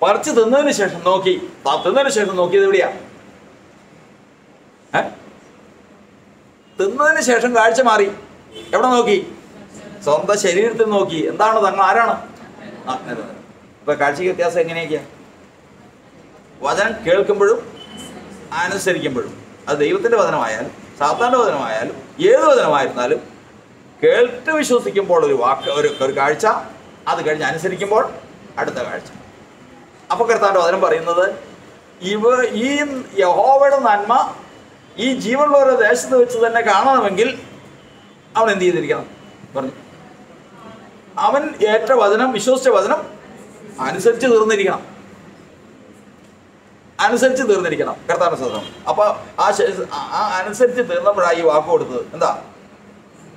പറിച്ചു തിന്നതിന് ശേഷം നോക്കി. തിന്നതിന് ശേഷം നോക്കിയത് എവിടെയാ? തിന്നതിന് ശേഷം കാഴ്ച മാറി. എവിടെ നോക്കി? സ്വന്തം ശരീരത്തിൽ നോക്കി. എന്താണ് തങ്ങൾ? ആരാണ്. ഇപ്പൊ കാഴ്ചയ്ക്ക് വ്യത്യാസം എങ്ങനെയൊക്കെയാ? വചനം കേൾക്കുമ്പോഴും അനുസരിക്കുമ്പോഴും. അത് ദൈവത്തിന്റെ വചനമായാലും സാത്താന്റെ വചനമായാലും ഏത് വചനമായിരുന്നാലും കേട്ട് വിശ്വസിക്കുമ്പോൾ ഒരു വാക്ക് ഒരു ഒരു കാഴ്ച അത് കഴിഞ്ഞ് അനുസരിക്കുമ്പോൾ അടുത്ത കാഴ്ച. അപ്പൊ കർത്താന്റെ വചനം പറയുന്നത് ഇവ ഈ യഹോവയുടെ നന്മ ഈ ജീവനുള്ളവരുടെ ദേശത്ത് വെച്ച് തന്നെ കാണണമെങ്കിൽ അവൻ എന്ത് ചെയ്തിരിക്കണം? പറഞ്ഞു. അവൻ ഏറ്റ വചനം വിശ്വസിച്ച വചനം അനുസരിച്ച് തീർന്നിരിക്കണം. അനുസരിച്ച് തീർന്നിരിക്കണം. കർത്താവിന്റെ സ്വതന്ത്രം അപ്പൊ ആ ആ അനുസരിച്ച് തീർന്നപ്പോഴാണ് ഈ വാക്ക് കൊടുത്തത്. എന്താ?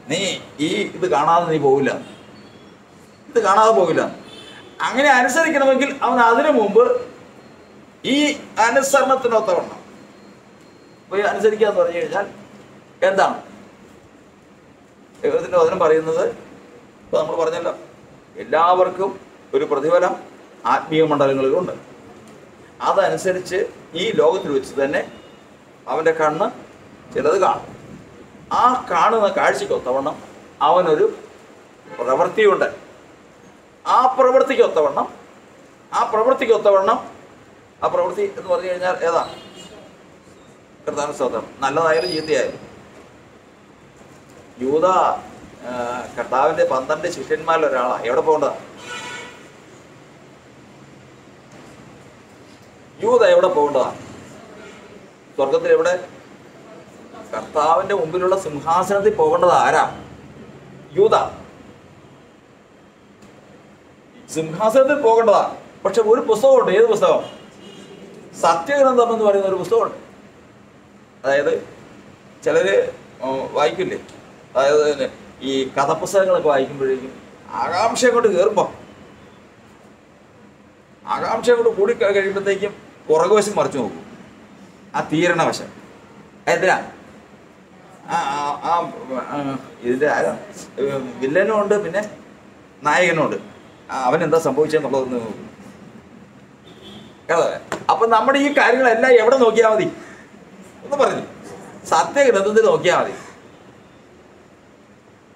നീ ഈ ഇത് കാണാതെ നീ പോവില്ല. ഇത് കാണാതെ പോവില്ല. അങ്ങനെ അനുസരിക്കണമെങ്കിൽ അവൻ അതിനു മുമ്പ് ഈ അനുസരണത്തിനൊത്തവണ്ണം അപ്പോൾ ഈ അനുസരിക്കുക എന്ന് പറഞ്ഞു കഴിഞ്ഞാൽ എന്താണ്? ദൈവത്തിന്റെ വചനം പറയുന്നത് ഇപ്പോൾ നമ്മൾ പറഞ്ഞല്ലോ എല്ലാവർക്കും ഒരു പ്രതിഫലം ആത്മീയ മണ്ഡലങ്ങളിലുണ്ട്. അതനുസരിച്ച് ഈ ലോകത്തിൽ വെച്ച് തന്നെ അവന്റെ കണ്ണ് ചിലത് കാണും. ആ കാണുന്ന കാഴ്ചയ്ക്കൊത്തവണ്ണം അവനൊരു പ്രവൃത്തിയുണ്ട്. ആ പ്രവൃത്തിക്കൊത്തവണ്ണം ആ പ്രവൃത്തിക്കൊത്തവണ്ണം ആ പ്രവൃത്തി എന്ന് പറഞ്ഞു കഴിഞ്ഞാൽ ഏതാ? കർത്താനുസ്തോത്രം നല്ലതായാലും ചീത്തയായാലും. യൂത കർത്താവിന്റെ പന്ത്രണ്ട് ശിഷ്യന്മാരിൽ ഒരാളാണ് എവിടെ പോകേണ്ടതാ? യൂത എവിടെ പോകേണ്ടതാ? സ്വർഗത്തിൽ എവിടെ? കർത്താവിന്റെ മുമ്പിലുള്ള സിംഹാസനത്തിൽ പോകേണ്ടത് ആരാ? യൂത. സിംഹാസനത്തിൽ പോകേണ്ടതാ. പക്ഷെ ഒരു പുസ്തകമുണ്ട്. ഏത് പുസ്തകം? സത്യഗ്രന്ഥം എന്ന് പറയുന്ന ഒരു പുസ്തകമുണ്ട്. അതായത് ചിലര് വായിക്കില്ലേ? അതായത് ഈ കഥപുസ്തകങ്ങളൊക്കെ വായിക്കുമ്പോഴേക്കും ആകാംക്ഷ കൊണ്ട് കയറുമ്പോൾ ആകാംക്ഷ കൊണ്ട് കൂടി കഴിയുമ്പോഴത്തേക്കും പുറകുവശം മറിച്ചു നോക്കും. ആ തീരണവശം എന്തിനാ ആ ആ- ആരാ? വില്ലനും ഉണ്ട് പിന്നെ നായകനും ഉണ്ട്. എന്താ സംഭവിച്ചെന്നുള്ളതെന്ന് നോക്കും. അപ്പൊ നമ്മുടെ ഈ കാര്യങ്ങളെല്ലാം എവിടെ നോക്കിയാൽ മതി? ഒന്ന് പറഞ്ഞു. സത്യഗ്രന്ഥത്തിൽ നോക്കിയാൽ മതി.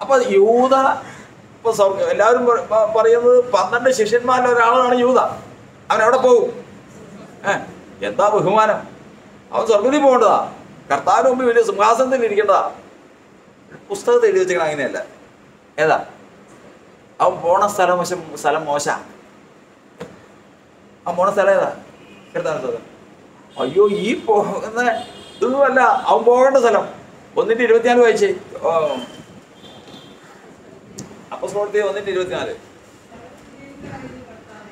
അപ്പൊ യൂത ഇപ്പൊ സ്വർഗം എല്ലാവരും പറയുന്നത് പന്ത്രണ്ട് ശിഷ്യന്മാരിൽ ഒരാളാണ് യൂത. അവൻ എവിടെ പോകും ഏ എന്താ ബഹുമാനം? അവൻ സ്വർഗത്തിൽ പോകേണ്ടതാ. കർത്താവിന് മുമ്പ് വലിയ സിംഹാസനത്തിൽ ഇരിക്കേണ്ടതാ. പുസ്തകത്തിൽ എഴുതി വെച്ചേക്കണം അങ്ങനെയല്ല. ഏതാ? അവൻ പോണ സ്ഥലം മോശം സ്ഥലം മോശ. ആ പോണ സ്ഥലം ഏതാ? കർത്താവിന് അയ്യോ ഈ പോകുന്ന ഇതൊന്നുമല്ല അവൻ പോകേണ്ട സ്ഥലം. ഒന്നിന്റെ ഇരുപത്തിനാല് വായിച്ചേ അപ്പസ്മോളത്തെ വന്നിട്ട് ഇരുപത്തിനാല്.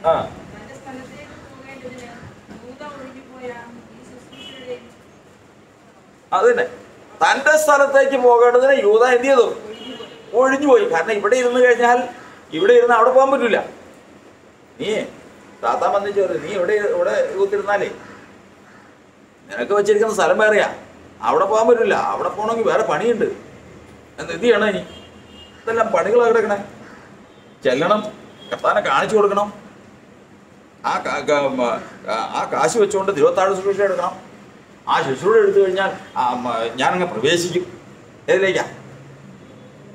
ആ. അത് തന്നെ. തന്റെ സ്ഥലത്തേക്ക് പോകേണ്ടതിന് യൂത എന്ത് ചെയ്തു? ഒഴിഞ്ഞുപോയി കാരണം ഇവിടെ ഇരുന്ന് കഴിഞ്ഞാൽ ഇവിടെ ഇരുന്ന് അവിടെ പോകാൻ പറ്റില്ല നീ താത്ത വന്നിച്ച് പറയും നീ ഇവിടെ ഇവിടെ യൂത്തിരുന്നാലേ നിനക്ക് വെച്ചിരിക്കുന്ന സ്ഥലം വേറെയാ. അവിടെ പോകാൻ പറ്റില്ല അവിടെ പോകണമെങ്കിൽ വേറെ പണിയുണ്ട്. എന്ന് ഇത് ചെയ്യണം ഇനി? ഇതെല്ലാം പണികളാണ് കിടക്കണേ. ചെല്ലണം കർത്താനെ കാണിച്ചു കൊടുക്കണം. ആ ആ കാശ് വെച്ചുകൊണ്ട് ദൈവത്താഴ് ശുശ്രൂഷ എടുക്കണം. ആ ശുശ്രൂഷ എടുത്തു കഴിഞ്ഞാൽ ഞാനങ്ങ് പ്രവേശിക്കും. ഏതിലേക്കാ?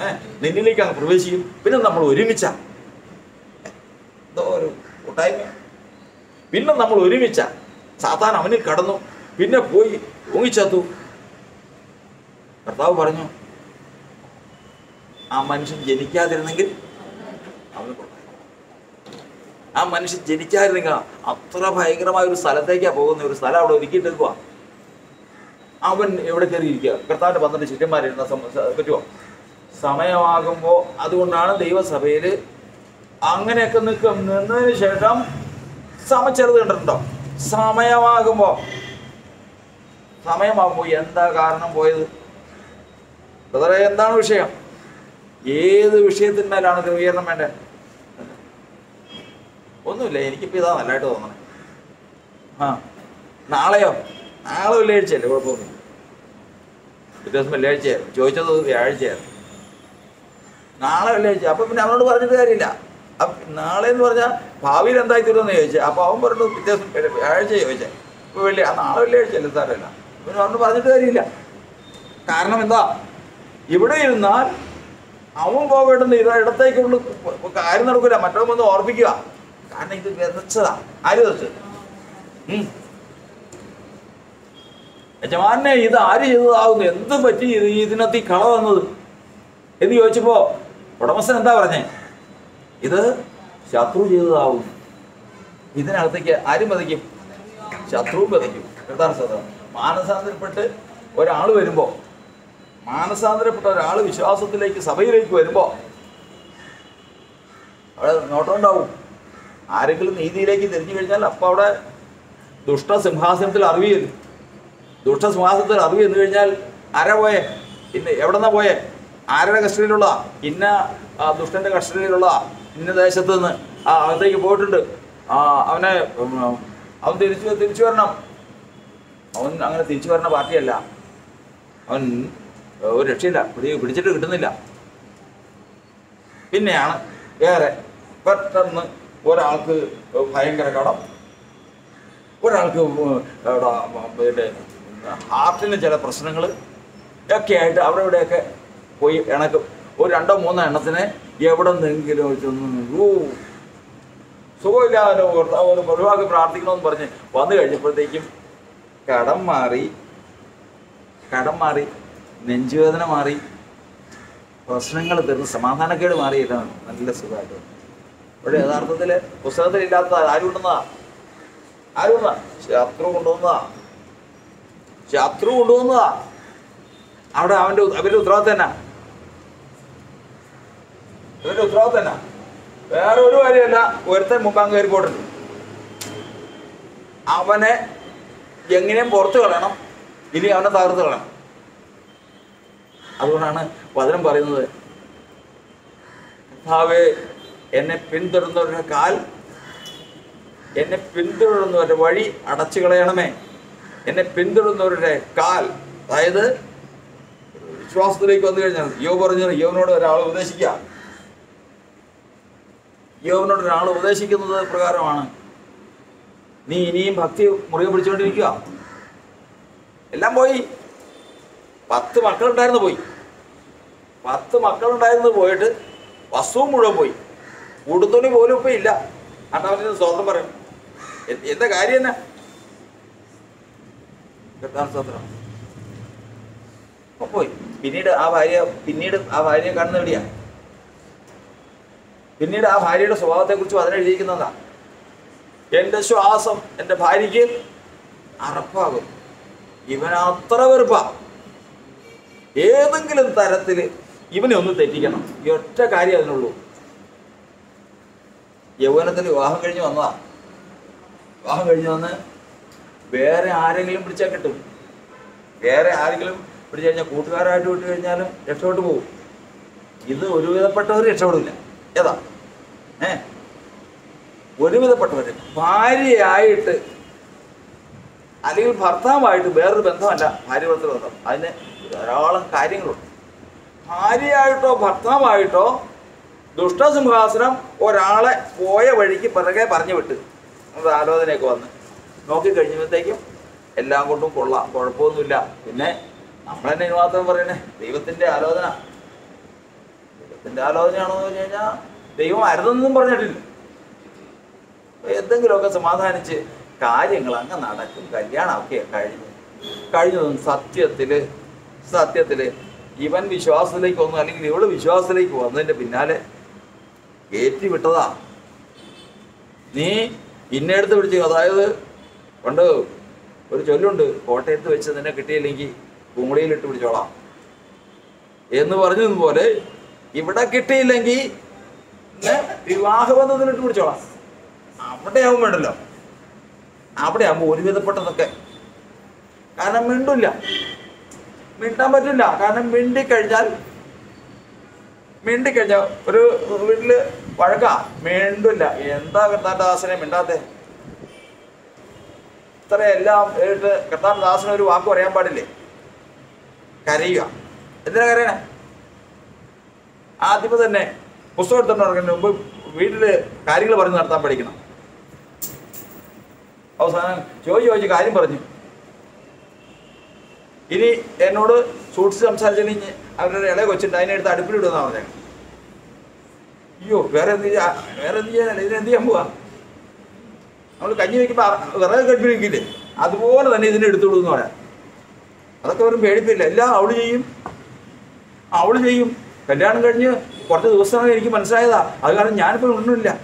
ഏ നിന്നിലേക്ക് അങ്ങ് പ്രവേശിക്കും. പിന്നെ നമ്മൾ ഒരുമിച്ച. എന്തോ ഒരു കൂട്ടായ്മ. പിന്നെ നമ്മൾ ഒരുമിച്ച. സാത്താൻ അവനിൽ കടന്നു. പിന്നെ പോയി ഊങ്ങിച്ചത്തു കർത്താവ് പറഞ്ഞു ആ മനുഷ്യൻ ജനിക്കാതിരുന്നെങ്കിൽ അവന് ആ മനുഷ്യൻ ജനിക്കാതിരുന്നെങ്കിൽ അത്ര ഭയങ്കരമായ ഒരു സ്ഥലത്തേക്കാണ് പോകുന്ന. ഒരു സ്ഥലം അവിടെ ഒരുക്കിയിട്ടേക്കുക അവൻ എവിടെ കയറിയിരിക്കുക? കർത്താവിന്റെ പന്ത്രണ്ട് ശിഷ്യന്മാരിരുന്ന പറ്റുമോ സമയമാകുമ്പോൾ അതുകൊണ്ടാണ് ദൈവസഭയിൽ അങ്ങനെയൊക്കെ നിൽക്കും നിന്നതിന് ശേഷം സമച്ചെറുത് കണ്ടിട്ടുണ്ടോ? സമയമാകുമ്പോ. സമയമാകുമ്പോ എന്താ കാരണം പോയത്? എന്താണ് വിഷയം? ഏത് വിഷയത്തിന്മേലാണ് ക്രമീകരണം വേണ്ടത് ഒന്നുമില്ല എനിക്കിപ്പോൾ ഇതാ നല്ലതായിട്ട് തോന്നണേ. ആ. നാളെയോ? നാളെ വെള്ളിയാഴ്ചയല്ലേ കുഴപ്പമൊന്നും പിറ്റേ ദിവസം വെള്ളിയാഴ്ചയായിരുന്നു. ചോദിച്ചത് വ്യാഴ്ചയായിരുന്നു നാളെ വെള്ളിയാഴ്ച. അപ്പം പിന്നെ അവനോട് പറഞ്ഞിട്ട് കാര്യമില്ല. അപ്പ് നാളെ എന്ന് പറഞ്ഞാൽ ഭാവിയിൽ എന്തായി തീരുമെന്ന് ചോദിച്ചത് അപ്പോൾ അവൻ പറഞ്ഞു പിറ്റേ ദിവസം വെള്ളി- വ്യാഴാഴ്ച ചോദിച്ചേ. ഇപ്പോൾ വെള്ളി ആ നാളെ വെള്ളിയാഴ്ചയല്ലേ സാറല്ല പിന്നെ അവനോട് പറഞ്ഞിട്ട് കാര്യമില്ല. കാരണം എന്താ? ഇവിടെ ഇരുന്നാൽ അവൻ പോകേണ്ടുന്ന ഇത് ഇടത്തേക്കുള്ള കാര്യം നടക്കൂല മറ്റവൻ വന്ന് ഓർപ്പിക്കുക. കാരണം ഇത് വിതച്ചതാ. ആര് വിതച്ചത്. യജമാനെ ഇത് ആര് ചെയ്തതാകുന്നു എന്ത് പറ്റി ഇത് ഇതിനകത്ത് ഈ കള വന്നത്? എന്ന് ചോദിച്ചപ്പോ ഉടമസ്ഥൻ എന്താ പറഞ്ഞേ? ഇത് ശത്രു ചെയ്തതാവും. ഇതിനകത്തേക്ക് ആരും പതിക്കും ശത്രുവും പതിക്കും കൃതാർത്ഥത മാനസാന്തരപ്പെട്ട് ഒരാൾ വരുമ്പോൾ മാനസാന്തരപ്പെട്ട ഒരാൾ വിശ്വാസത്തിലേക്ക് സഭയിലേക്ക് വരുമ്പോൾ അവിടെ നോട്ടം ഉണ്ടാവും ആരെങ്കിലും നീതിയിലേക്ക് തിരിഞ്ഞു കഴിഞ്ഞാൽ അപ്പം അവിടെ ദുഷ്ടസിംഹാസനത്തിൽ അറിവ് ചെല്ലും. ദുഷ്ടസിംഹാസനത്തിൽ അറിവ് ചെന്ന് കഴിഞ്ഞാൽ ആരാ പോയെ? പിന്നെ എവിടെന്നാ പോയെ? ആരുടെ കസ്റ്റഡിയിലുള്ള? ഇന്ന ദുഷ്ടന്റെ കസ്റ്റഡിയിലുള്ള ഇന്ന ദേശത്ത് നിന്ന് ആ അകത്തേക്ക് പോയിട്ടുണ്ട്. ആ അവനെ അവൻ തിരിച്ചു തിരിച്ചു വരണം. അവൻ അങ്ങനെ തിരിച്ചു വരണ പാർട്ടിയല്ല അവൻ ഒരു രക്ഷയില്ല. പിടി പിടിച്ചിട്ട് കിട്ടുന്നില്ല. പിന്നെയാണ് ഏറെ പെട്ടെന്ന് ഒരാൾക്ക് ഭയങ്കര കടം. ഒരാൾക്ക് പിന്നെ ഹാർട്ടിന് ചില പ്രശ്നങ്ങൾ ഒക്കെ ആയിട്ട് അവിടെ ഇവിടെയൊക്കെ പോയി ഇണക്കും. ഒരു രണ്ടോ മൂന്നോ എണ്ണത്തിന് എവിടെ നിന്നെങ്കിലും ചെന്ന് ഓ സുഖമില്ലാതെ ഒരു ഒഴിവാക്കി പ്രാർത്ഥിക്കണമെന്ന് പറഞ്ഞ് വന്നു കഴിഞ്ഞപ്പോഴത്തേക്കും കടം മാറി കടം മാറി നെഞ്ചുവേദന മാറി പ്രശ്നങ്ങൾ തീർന്ന് സമാധാനക്കേട് മാറിയിട്ടാണ് നല്ല സുഖമായിട്ട്. ഇവിടെ യഥാർത്ഥത്തിൽ പുസ്തകത്തിലില്ലാത്ത ആരും ഉണ്ടെന്നാ ആരും ഉണ്ടെന്നാ ശത്രു കൊണ്ടുവന്നതാ. ശത്രു കൊണ്ടുവന്നതാ. അവിടെ അവന്റെ അവരുടെ ഉത്തരവാദിത്തം തന്നെ ഇവരുടെ ഉത്തരവാദിത്തം തന്നെ വേറെ ഒരു കാര്യമല്ല ഒരുത്തൻ മുമ്പാങ് കയറി പോയിട്ടുണ്ട് അവനെ എങ്ങനെയും പുറത്തു കളയണം ഇനി അവനെ തകർത്ത് കളയണം. അതുകൊണ്ടാണ് വചനം പറയുന്നത്. കർത്താവേ എന്നെ പിന്തുടരുന്നവരുടെ കാൽ എന്നെ പിന്തുടരുന്നവരുടെ വഴി അടച്ചു കളയണമേ. എന്നെ പിന്തുടരുന്നവരുടെ കാൽ അതായത് വിശ്വാസത്തിലേക്ക് വന്നു കഴിഞ്ഞാൽ യോ പറഞ്ഞു യോവനോട് ഒരാൾ ഉപദേശിക്കുക. യോവനോട് ഒരാൾ ഉപദേശിക്കുന്നത് പ്രകാരമാണ്. നീ ഇനിയും ഭക്തി മുറുകെ പിടിച്ചുകൊണ്ടിരിക്കുക. എല്ലാം പോയി. പത്ത് മക്കളുണ്ടായിരുന്നു പോയി. പത്ത് മക്കളുണ്ടായിരുന്നു പോയിട്ട് വസ്തുവും മുഴുവൻ പോയി. ഉടുത്തുണി പോലും ഇപ്പൊ ഇല്ല. അണ്ണവന് സ്വാതന്ത്ര്യം പറയും. എന്താ കാര്യം തന്നെ കർത്താവ് സ്വതന്ത്രം അപ്പൊ പോയി. പിന്നീട് ആ ഭാര്യ പിന്നീട് ആ ഭാര്യയെ കാണുന്ന എവിടെയാ? പിന്നീട് ആ ഭാര്യയുടെ സ്വഭാവത്തെ അതിനെ അതിനെഴുതിയിരിക്കുന്നതാ എന്റെ ശ്വാസം എന്റെ ഭാര്യയ്ക്ക് അറപ്പാകും. ഇവനത്ര അത്ര വെറുപ്പാ. ഏതെങ്കിലും തരത്തിൽ ഇവനെ ഒന്ന് തെറ്റിക്കണം. ഈ ഒറ്റ കാര്യം അതിനുള്ളൂ. യൗവനത്തിൽ വിവാഹം കഴിഞ്ഞ് വന്നതാ. വിവാഹം കഴിഞ്ഞ് വന്ന് വേറെ ആരെങ്കിലും പിടിച്ചാൽ കിട്ടും. വേറെ ആരെങ്കിലും പിടിച്ചു കഴിഞ്ഞാൽ കൂട്ടുകാരായിട്ട് വിട്ട് കഴിഞ്ഞാലും രക്ഷപ്പെട്ടു പോകും ഇത് ഒരുവിധപ്പെട്ടവർ രക്ഷപ്പെടില്ല. ഏതാ? ഏ? ഒരുവിധപ്പെട്ടവർ ഭാര്യയായിട്ട് അല്ലെങ്കിൽ ഭർത്താവായിട്ട് വേറൊരു ബന്ധമല്ല ഭാര്യ ഭർത്തൃ ബന്ധം അതിന് ധാരാളം കാര്യങ്ങളുണ്ട്. ഭാര്യയായിട്ടോ ഭർത്താവായിട്ടോ ദുഷ്ടസിംഹാസനം ഒരാളെ പോയ വഴിക്ക് പിറകെ പറഞ്ഞു വിട്ട് അത് ആലോചനയൊക്കെ വന്ന്. നോക്കി കഴിഞ്ഞപ്പോഴത്തേക്കും എല്ലാം കൊണ്ടും കൊള്ളാം കുഴപ്പമൊന്നുമില്ല. പിന്നെ നമ്മൾ തന്നെ മാത്രം പറയണേ ദൈവത്തിന്റെ ആലോചന. ദൈവത്തിന്റെ ആലോചനയാണോ എന്ന് പറഞ്ഞു കഴിഞ്ഞാൽ ദൈവം അരുതെന്നും പറഞ്ഞിട്ടില്ല. എന്തെങ്കിലുമൊക്കെ സമാധാനിച്ച് കാര്യങ്ങൾ അങ്ങ് നടക്കും. കല്യാണമൊക്കെ കഴിഞ്ഞു. കഴിഞ്ഞതും സത്യത്തിൽ സത്യത്തിൽ ഇവൻ വിശ്വാസത്തിലേക്ക് വന്നു അല്ലെങ്കിൽ ഇവൾ വിശ്വാസത്തിലേക്ക് വന്നതിന്റെ പിന്നാലെ കയറ്റി വിട്ടതാ. നീ ഇന്നെടുത്ത് പിടിച്ചു അതായത് പണ്ട് ഒരു ചൊല്ലുണ്ട് കോട്ടയത്ത് വെച്ച് നിന്നെ കിട്ടിയില്ലെങ്കിൽ കുമളിയിലിട്ട് പിടിച്ചോളാം. എന്ന് പറഞ്ഞതുപോലെ ഇവിടെ കിട്ടിയില്ലെങ്കിൽ വിവാഹബന്ധത്തിലിട്ട് പിടിച്ചോളാം. അവിടെ ആവും വേണ്ടല്ലോ. അവിടെ ആകുമ്പോൾ ഒരുവിധപ്പെട്ടതൊക്കെ. കാരണം മിണ്ടില്ല. മിണ്ടാൻ പറ്റില്ല. കാരണം മിണ്ടി കഴിഞ്ഞാൽ മിണ്ടി കഴിഞ്ഞാൽ ഒരു വീട്ടിൽ വഴക്കാ. മിണ്ടില്ല. എന്താ കർത്താന്റെ ദാസനെ മിണ്ടാത്തെ? ഇത്രയെല്ലാം ഏട്ട് കർത്താൻ ദാസന് ഒരു വാക്ക് പറയാൻ പാടില്ലേ? കരയുക. എന്തിനാ കരയണേ? ആദ്യമേ തന്നെ പുസ്തകം എടുത്തോണ്ട് മുമ്പ് വീട്ടിൽ കാര്യങ്ങൾ പറഞ്ഞ് നടത്താൻ പഠിക്കണം. അവസാനം ചോദിച്ചു ചോദിച്ച് കാര്യം പറഞ്ഞു. ഇനി എന്നോട് സൂക്ഷിച്ച് സംസാരിച്ചില്ലെങ്കിൽ അവരുടെ ഇളയ കൊച്ചുണ്ട് അതിനെ എടുത്ത് അടുപ്പിലിടുന്ന പറഞ്ഞു. അയ്യോ വേറെ എന്ത് ചെയ്യാ വേറെ എന്ത് ചെയ്യാനല്ല ഇതിന് എന്ത് ചെയ്യാൻ പോവാ? നമ്മൾ കഞ്ഞി വെക്കുമ്പോൾ വിറക് കടുപ്പിൽ വെക്കില്ലേ? അതുപോലെ തന്നെ ഇതിനെ എടുത്തുള്ളൂ എന്ന് പറയാം. അതൊക്കെ വെറും പേടിപ്പില്ല. എല്ലാം അവൾ ചെയ്യും. അവൾ ചെയ്യും. കല്യാണം കഴിഞ്ഞ് കുറച്ച് ദിവസമാണ് എനിക്ക് മനസ്സിലായതാ. അത് കാരണം ഞാനിപ്പോൾ ഉണ്ണില്ല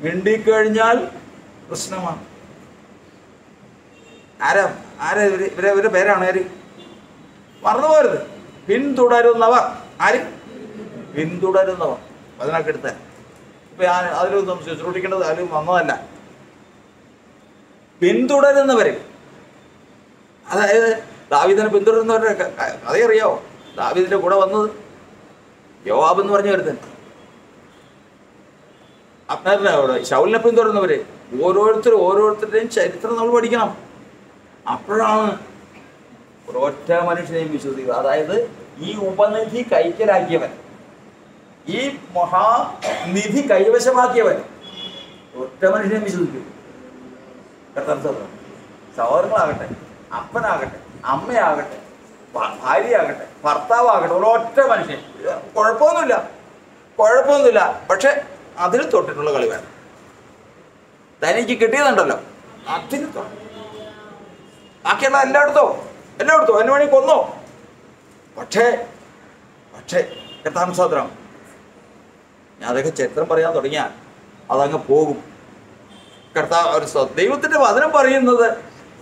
മിണ്ടിക്കഴിഞ്ഞാൽ പ്രശ്നമാണ് ആരാ? ആരാ? ഇവർ ഇവരെ ഇവരുടെ പേരാണ് ആര്? മറന്നു പോരുത് പിന്തുടരുന്നവർ. ആര്? പിന്തുടരുന്നവർ. അതിനൊക്കെ എടുത്ത. ഇപ്പൊ ഞാൻ അതിലൊന്നും ശുശ്രൂഷിക്കേണ്ടത് അതിലും വന്നതല്ല. പിന്തുടരുന്നവര്. അതായത് ദാവിദിനെ പിന്തുടരുന്നവരുടെ അതേ അറിയാവോ? കൂടെ വന്നത് യോവാബ് എന്ന് പറഞ്ഞ വരുത്തൻ അപ്നാരനെ ശൗലിനെ പിന്തുടരുന്നവര്. ഓരോരുത്തരും ഓരോരുത്തരുടെയും ചരിത്രം നമ്മൾ പഠിക്കണം. അപ്പോഴാണ് ഒരൊറ്റ മനുഷ്യനെയും വിശ്വസിക്കുക. അതായത് ഈ ഉപനിധി കൈക്കലാക്കിയവൻ ഈ മഹാനിധി കൈവശമാക്കിയവൻ ഒറ്റ മനുഷ്യനെയും വിശ്വസിക്കും. സഹോദരൻ. സഹോദരങ്ങളാകട്ടെ അപ്പനാകട്ടെ അമ്മയാകട്ടെ ഭാര്യയാകട്ടെ ഭർത്താവാകട്ടെ ഒരൊറ്റ മനുഷ്യൻ. കുഴപ്പമൊന്നുമില്ല. കുഴപ്പമൊന്നുമില്ല. പക്ഷെ അതിൽ തൊട്ടിട്ടുള്ള കളി വേണം. തനിക്ക് കിട്ടിയതുണ്ടല്ലോ. അതിന് തൊട്ട് ബാക്കിയുള്ള എല്ലായിടത്തോ എല്ലായിടത്തോ എന്നെ വേണമെങ്കിൽ കൊന്നോ? പക്ഷേ പക്ഷേ കർത്താവ് സഹോദരം ഞാൻ അതൊക്കെ ചരിത്രം പറയാൻ തുടങ്ങിയാൽ അതങ്ങ് പോകും. കർത്താവ് ഒരു ദൈവത്തിന്റെ വചനം പറയുന്നത്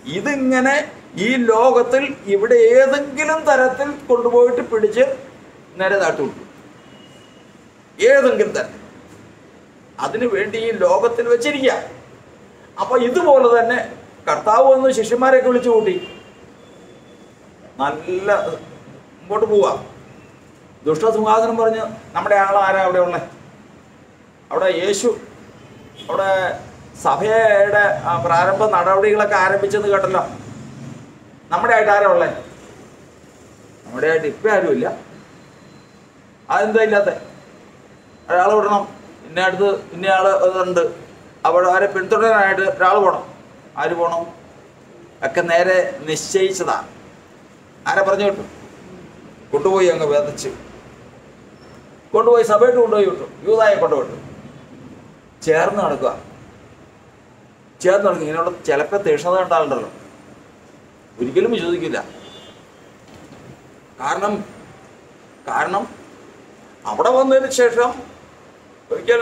ഇതിങ്ങനെ ഈ ലോകത്തിൽ ഇവിടെ ഏതെങ്കിലും തരത്തിൽ കൊണ്ടുപോയിട്ട് പിടിച്ച് നേരെ നാട്ടുവിട്ടു ഏതെങ്കിലും തരത്തിൽ. അതിനു വേണ്ടി ഈ ലോകത്തിൽ വെച്ചിരിക്കുക. അപ്പൊ ഇതുപോലെ തന്നെ കർത്താവ് വന്ന് ശിഷ്യന്മാരെയൊക്കെ വിളിച്ചു കൂട്ടി. നല്ല മുമ്പോട്ട് പോവാ. ദുഷ്ടസിംഹാസനം പറഞ്ഞ് നമ്മുടെ ആൾ ആരാ അവിടെ ഉള്ളത് അവിടെ യേശു അവിടെ സഭയുടെ പ്രാരംഭ നടപടികളൊക്കെ ആരംഭിച്ചെന്ന് കേട്ടല്ലോ. നമ്മുടെ ആയിട്ട് ആരാ ഉള്ളത് നമ്മുടെ ആയിട്ട് ഇപ്പം ആരുമില്ല. അതെന്താ ഇല്ലാത്ത? ഒരാൾ വിടണം. ഇന്ന അടുത്ത് ഇന്നയാൾ ഉണ്ട്. അവിടെ ആരെ പിന്തുടരാനായിട്ട് ഒരാൾ പോണം. ആര് പോണം? ഒക്കെ നേരെ നിശ്ചയിച്ചതാ ആരെ പറഞ്ഞു വിട്ടു? കൊണ്ടുപോയി അങ്ങ് വേദിച്ച് കൊണ്ടുപോയി സഭയിട്ട് കൊണ്ടുപോയി വിട്ടു. യൂതായെ കൊണ്ടുവിട്ടു. ചേർന്ന് നടക്കുക. ചേർന്ന് നടക്കുക. ഇങ്ങനെയുള്ള ചിലപ്പോൾ തീഷ്ണത ഉണ്ടാകണ്ടല്ലോ. ഒരിക്കലും വിശ്വസിക്കില്ല. കാരണം കാരണം അവിടെ വന്നതിന് ശേഷം ഒരിക്കൽ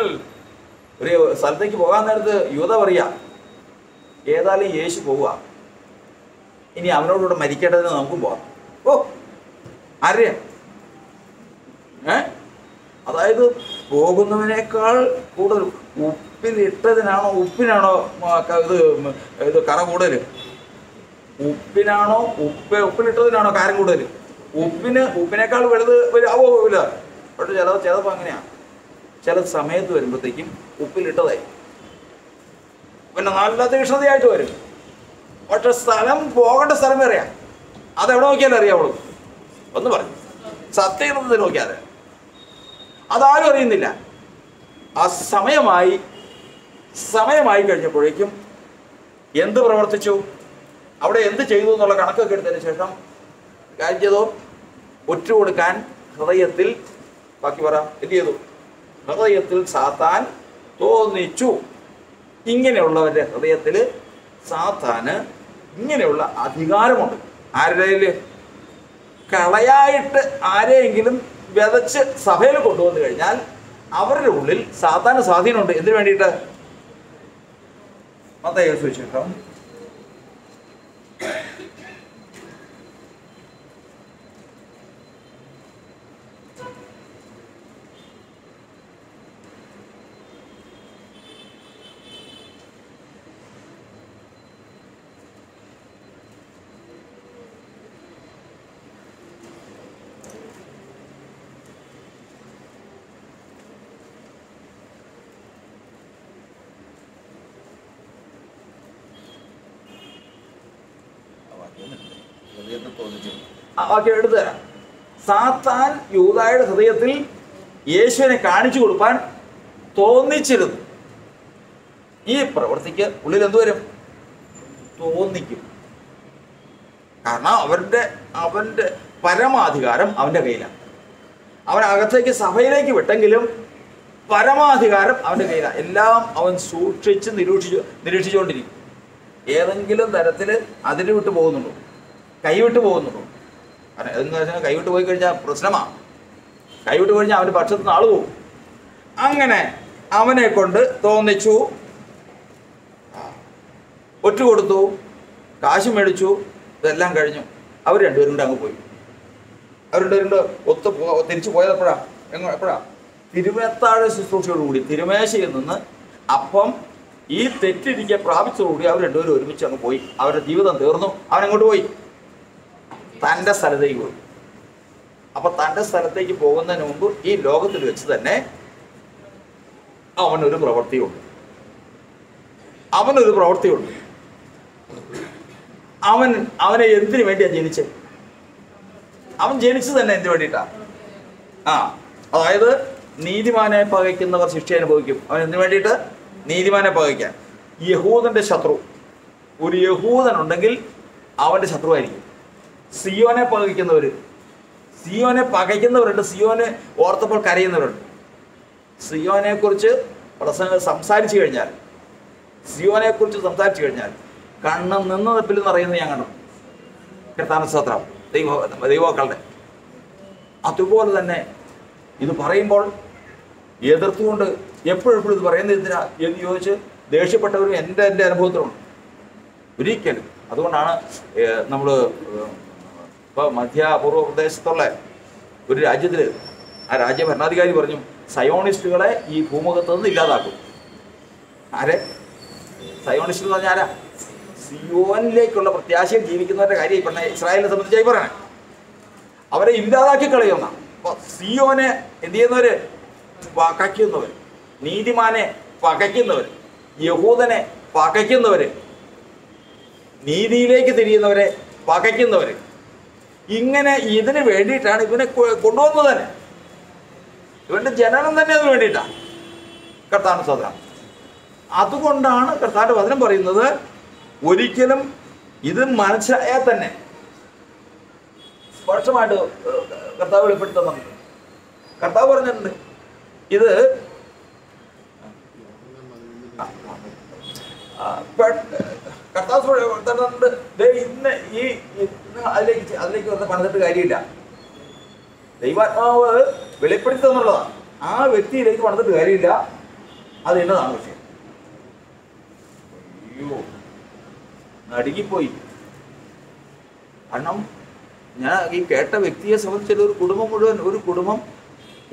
ഒരു സ്ഥലത്തേക്ക് പോകാൻ നേരത്ത് യൂത പറയാ ഏതായാലും യേശു പോവുക. ഇനി അവനോടുകൂടെ മരിക്കേണ്ടതിന് നമുക്കും പോവാം. ഓ ആരെയാ? അതായത് പോകുന്നവനേക്കാൾ കൂടുതൽ ഉപ്പിലിട്ടതിനാണോ ഉപ്പിനാണോ ഇത് ഇത് കറ കൂടുതൽ ഉപ്പിനാണോ ഉപ്പ് ഉപ്പിലിട്ടതിനാണോ കാരം കൂടുതൽ ഉപ്പിന് ഉപ്പിനേക്കാൾ വലുത് ആവോ ഇല്ല. പക്ഷെ ചില ചിലപ്പോൾ അങ്ങനെയാണ് ചില സമയത്ത് വരുമ്പോഴത്തേക്കും ഉപ്പിലിട്ടതായി പിന്നെ നല്ല തീക്ഷ്ണതയായിട്ട് വരും. പക്ഷെ സ്ഥലം പോകേണ്ട സ്ഥലം വേറെയാ. അതെവിടെ നോക്കിയാലും അറിയാവുള്ളൂ. ഒന്ന് പറഞ്ഞു. സത്യത്തിൽ നോക്കിയാൽ അതാരും അറിയുന്നില്ല. ആ സമയമായി സമയമായി കഴിഞ്ഞപ്പോഴേക്കും എന്ത് പ്രവർത്തിച്ചു? അവിടെ എന്ത് ചെയ്തു എന്നുള്ള കണക്കൊക്കെ എടുത്തതിന് ശേഷം കാര്യം ചെയ്തു കൊടുക്കാൻ ഹൃദയത്തിൽ ബാക്കി പറ എന്ത് ചെയ്തു? ഹൃദയത്തിൽ സാത്താൻ തോന്നിച്ചു. ഇങ്ങനെയുള്ളവരുടെ ഹൃദയത്തിൽ സാത്താന് ഇങ്ങനെയുള്ള അധികാരമുണ്ട്. ആരുടെ? കളയായിട്ട് ആരെയെങ്കിലും വിതച്ച് സഭയിൽ കൊണ്ടുവന്നു കഴിഞ്ഞാൽ അവരുടെ ഉള്ളിൽ സാത്താന് സ്വാധീനമുണ്ട്. എന്തിനു വേണ്ടിയിട്ട്? മത്തയോ സുവിശേഷം ആ വാക്യം എടുത്തു തരാം. സാത്താൻ യൂതായുടെ ഹൃദയത്തിൽ യേശുവിനെ കാണിച്ചു കൊടുക്കാൻ തോന്നിച്ചിരുന്നു. ഈ പ്രവൃത്തിക്ക് ഉള്ളിൽ എന്ത് വരും? തോന്നിക്കും. കാരണം അവരുടെ അവന്റെ പരമാധികാരം അവന്റെ കയ്യിലാണ്. അവൻ അകത്തേക്ക് സഭയിലേക്ക് വിട്ടെങ്കിലും പരമാധികാരം അവന്റെ കയ്യിലാണ്. എല്ലാം അവൻ സൂക്ഷിച്ച് നിരീക്ഷിച്ചു നിരീക്ഷിച്ചുകൊണ്ടിരിക്കും. ഏതെങ്കിലും തരത്തിൽ അതിന് വിട്ടു പോകുന്നുണ്ടോ കൈവിട്ട് പോകുന്നുള്ളൂ. കാരണം എന്ന് വെച്ചാൽ കൈവിട്ട് പോയി കഴിഞ്ഞാൽ പ്രശ്നമാണ് കൈവിട്ട് കഴിഞ്ഞാൽ അവന്റെ പക്ഷത്ത് നിന്ന് ആൾ പോകും. അങ്ങനെ അവനെ കൊണ്ട് തോന്നിച്ചു. ഒറ്റ കൊടുത്തു. കാശ് മേടിച്ചു. ഇതെല്ലാം കഴിഞ്ഞു. അവർ രണ്ടുപേരും കൂടെ അങ്ങ് പോയി. അവർ രണ്ടുപേരും കൂടെ ഒത്ത് തിരിച്ചു പോയത് എപ്പോഴാ? എങ്ങ എപ്പോഴാ? തിരുമേത്താഴ ശുശ്രൂഷയോടുകൂടി തിരുമേശയിൽ നിന്ന് അപ്പം ഈ തെറ്റിരിക്കെ പ്രാപിച്ചതോടുകൂടി അവർ രണ്ടുപേരും ഒരുമിച്ച് അങ്ങ് പോയി. അവരുടെ ജീവിതം തീർന്നു. അവനങ്ങോട്ട് പോയി? തന്റെ സ്ഥലത്തേക്ക് പോയി. അപ്പൊ തന്റെ സ്ഥലത്തേക്ക് പോകുന്നതിന് മുമ്പ് ഈ ലോകത്തിൽ വെച്ച് തന്നെ അവനൊരു പ്രവൃത്തിയുണ്ട്. അവനൊരു പ്രവൃത്തിയുണ്ട്. അവൻ അവനെ എന്തിനു വേണ്ടിയാ ജനിച്ചത് അവൻ ജനിച്ചത് തന്നെ എന്തിനു വേണ്ടിയിട്ടാ? ആ അതായത് നീതിമാനെ പകയ്ക്കുന്നവർ ശിക്ഷ അനുഭവിക്കും. അവൻ എന്തിനു വേണ്ടിയിട്ട്? നീതിമാനെ പകയ്ക്കാൻ. യഹൂദന്റെ ശത്രു. ഒരു യഹൂദൻ ഉണ്ടെങ്കിൽ അവന്റെ ശത്രുവായിരിക്കും. സിയോനെ പകയ്ക്കുന്നവർ സിയോനെ പകയ്ക്കുന്നവരുണ്ട്. സിയോനെ ഓർത്തപ്പോൾ കരയുന്നവരുണ്ട്. സിയോനെക്കുറിച്ച് പ്രസംഗ സംസാരിച്ചു കഴിഞ്ഞാൽ സിയോനെക്കുറിച്ച് സംസാരിച്ചു കഴിഞ്ഞാൽ കണ്ണ് നിന്ന് നിപ്പിൽ നിറയുന്നത് ഞാൻ കണ്ടു. കീർത്താന സ്ത്രോത്രം ദൈവ ദൈവക്കളുടെ അതുപോലെ തന്നെ ഇത് പറയുമ്പോൾ എതിർത്തുകൊണ്ട് എപ്പോഴെപ്പോഴും ഇത് പറയുന്നത് എന്തിനാ എന്ന് ചോദിച്ച് ദേഷ്യപ്പെട്ടവരും എന്റെ എന്റെ അനുഭവത്തിലുണ്ട്. ഒരിക്കലും. അതുകൊണ്ടാണ് നമ്മൾ ഇപ്പോൾ മധ്യ പൂർവ പ്രദേശത്തുള്ള ഒരു രാജ്യത്തിൽ ആ രാജ്യ ഭരണാധികാരി പറഞ്ഞു സയോണിസ്റ്റുകളെ ഈ ഭൂമുഖത്ത് നിന്ന് ഇല്ലാതാക്കും. ആരെ? സയോണിസ്റ്റ് എന്ന് പറഞ്ഞാൽ ആരാ? സിയോനിലേക്കുള്ള പ്രത്യാശയിൽ ജീവിക്കുന്നവരുടെ കാര്യം ഈ പറഞ്ഞ ഇസ്രായേലിനെ സംബന്ധിച്ചായി പറയണേ. അവരെ ഇല്ലാതാക്കി കളയുന്ന അപ്പൊ സിയോനെ എന്ത് ചെയ്യുന്നവര്? പകയ്ക്കുന്നവർ നീതിമാനെ പകയ്ക്കുന്നവർ യഹൂദനെ പകയ്ക്കുന്നവര് നീതിയിലേക്ക് തിരിയുന്നവരെ പകയ്ക്കുന്നവര് ഇങ്ങനെ ഇതിന് വേണ്ടിയിട്ടാണ് ഇവനെ കൊണ്ടുവന്നത് തന്നെ. ഇവന്റെ ജനനം തന്നെ അതിന് വേണ്ടിയിട്ടാണ് കർത്താവിന് സ്വതന്ത്രം അതുകൊണ്ടാണ് കർത്താവിന്റെ വചനം പറയുന്നത് ഒരിക്കലും ഇത് മനസ്സിലായാൽ തന്നെ സ്പഷ്ടമായിട്ട് ഏഹ്, കർത്താവ് വെളിപ്പെടുത്തുന്നുണ്ട് കർത്താവ് പറഞ്ഞിട്ടുണ്ട് ഇത് ആ, പെ- കർത്താവ് തന്നിട്ടുണ്ട് ദേ ഇന്ന് ഈ ഇന്ന് അതിലേക്ക് അതിലേക്ക് വന്ന് പണിതിട്ട് കാര്യമില്ല. ദൈവാത്മാവ് വെളിപ്പെടുത്തി തന്നുള്ളതാണ് ആ വ്യക്തിയിലേക്ക് പണിതിട്ട് കാര്യമില്ല. അത് എന്നതാണ് വിഷയം. അയ്യോ നടുങ്ങിപ്പോയി. കാരണം ഞാൻ ഈ കേട്ട വ്യക്തിയെ സംബന്ധിച്ച ഒരു കുടുംബം മുഴുവൻ ഒരു കുടുംബം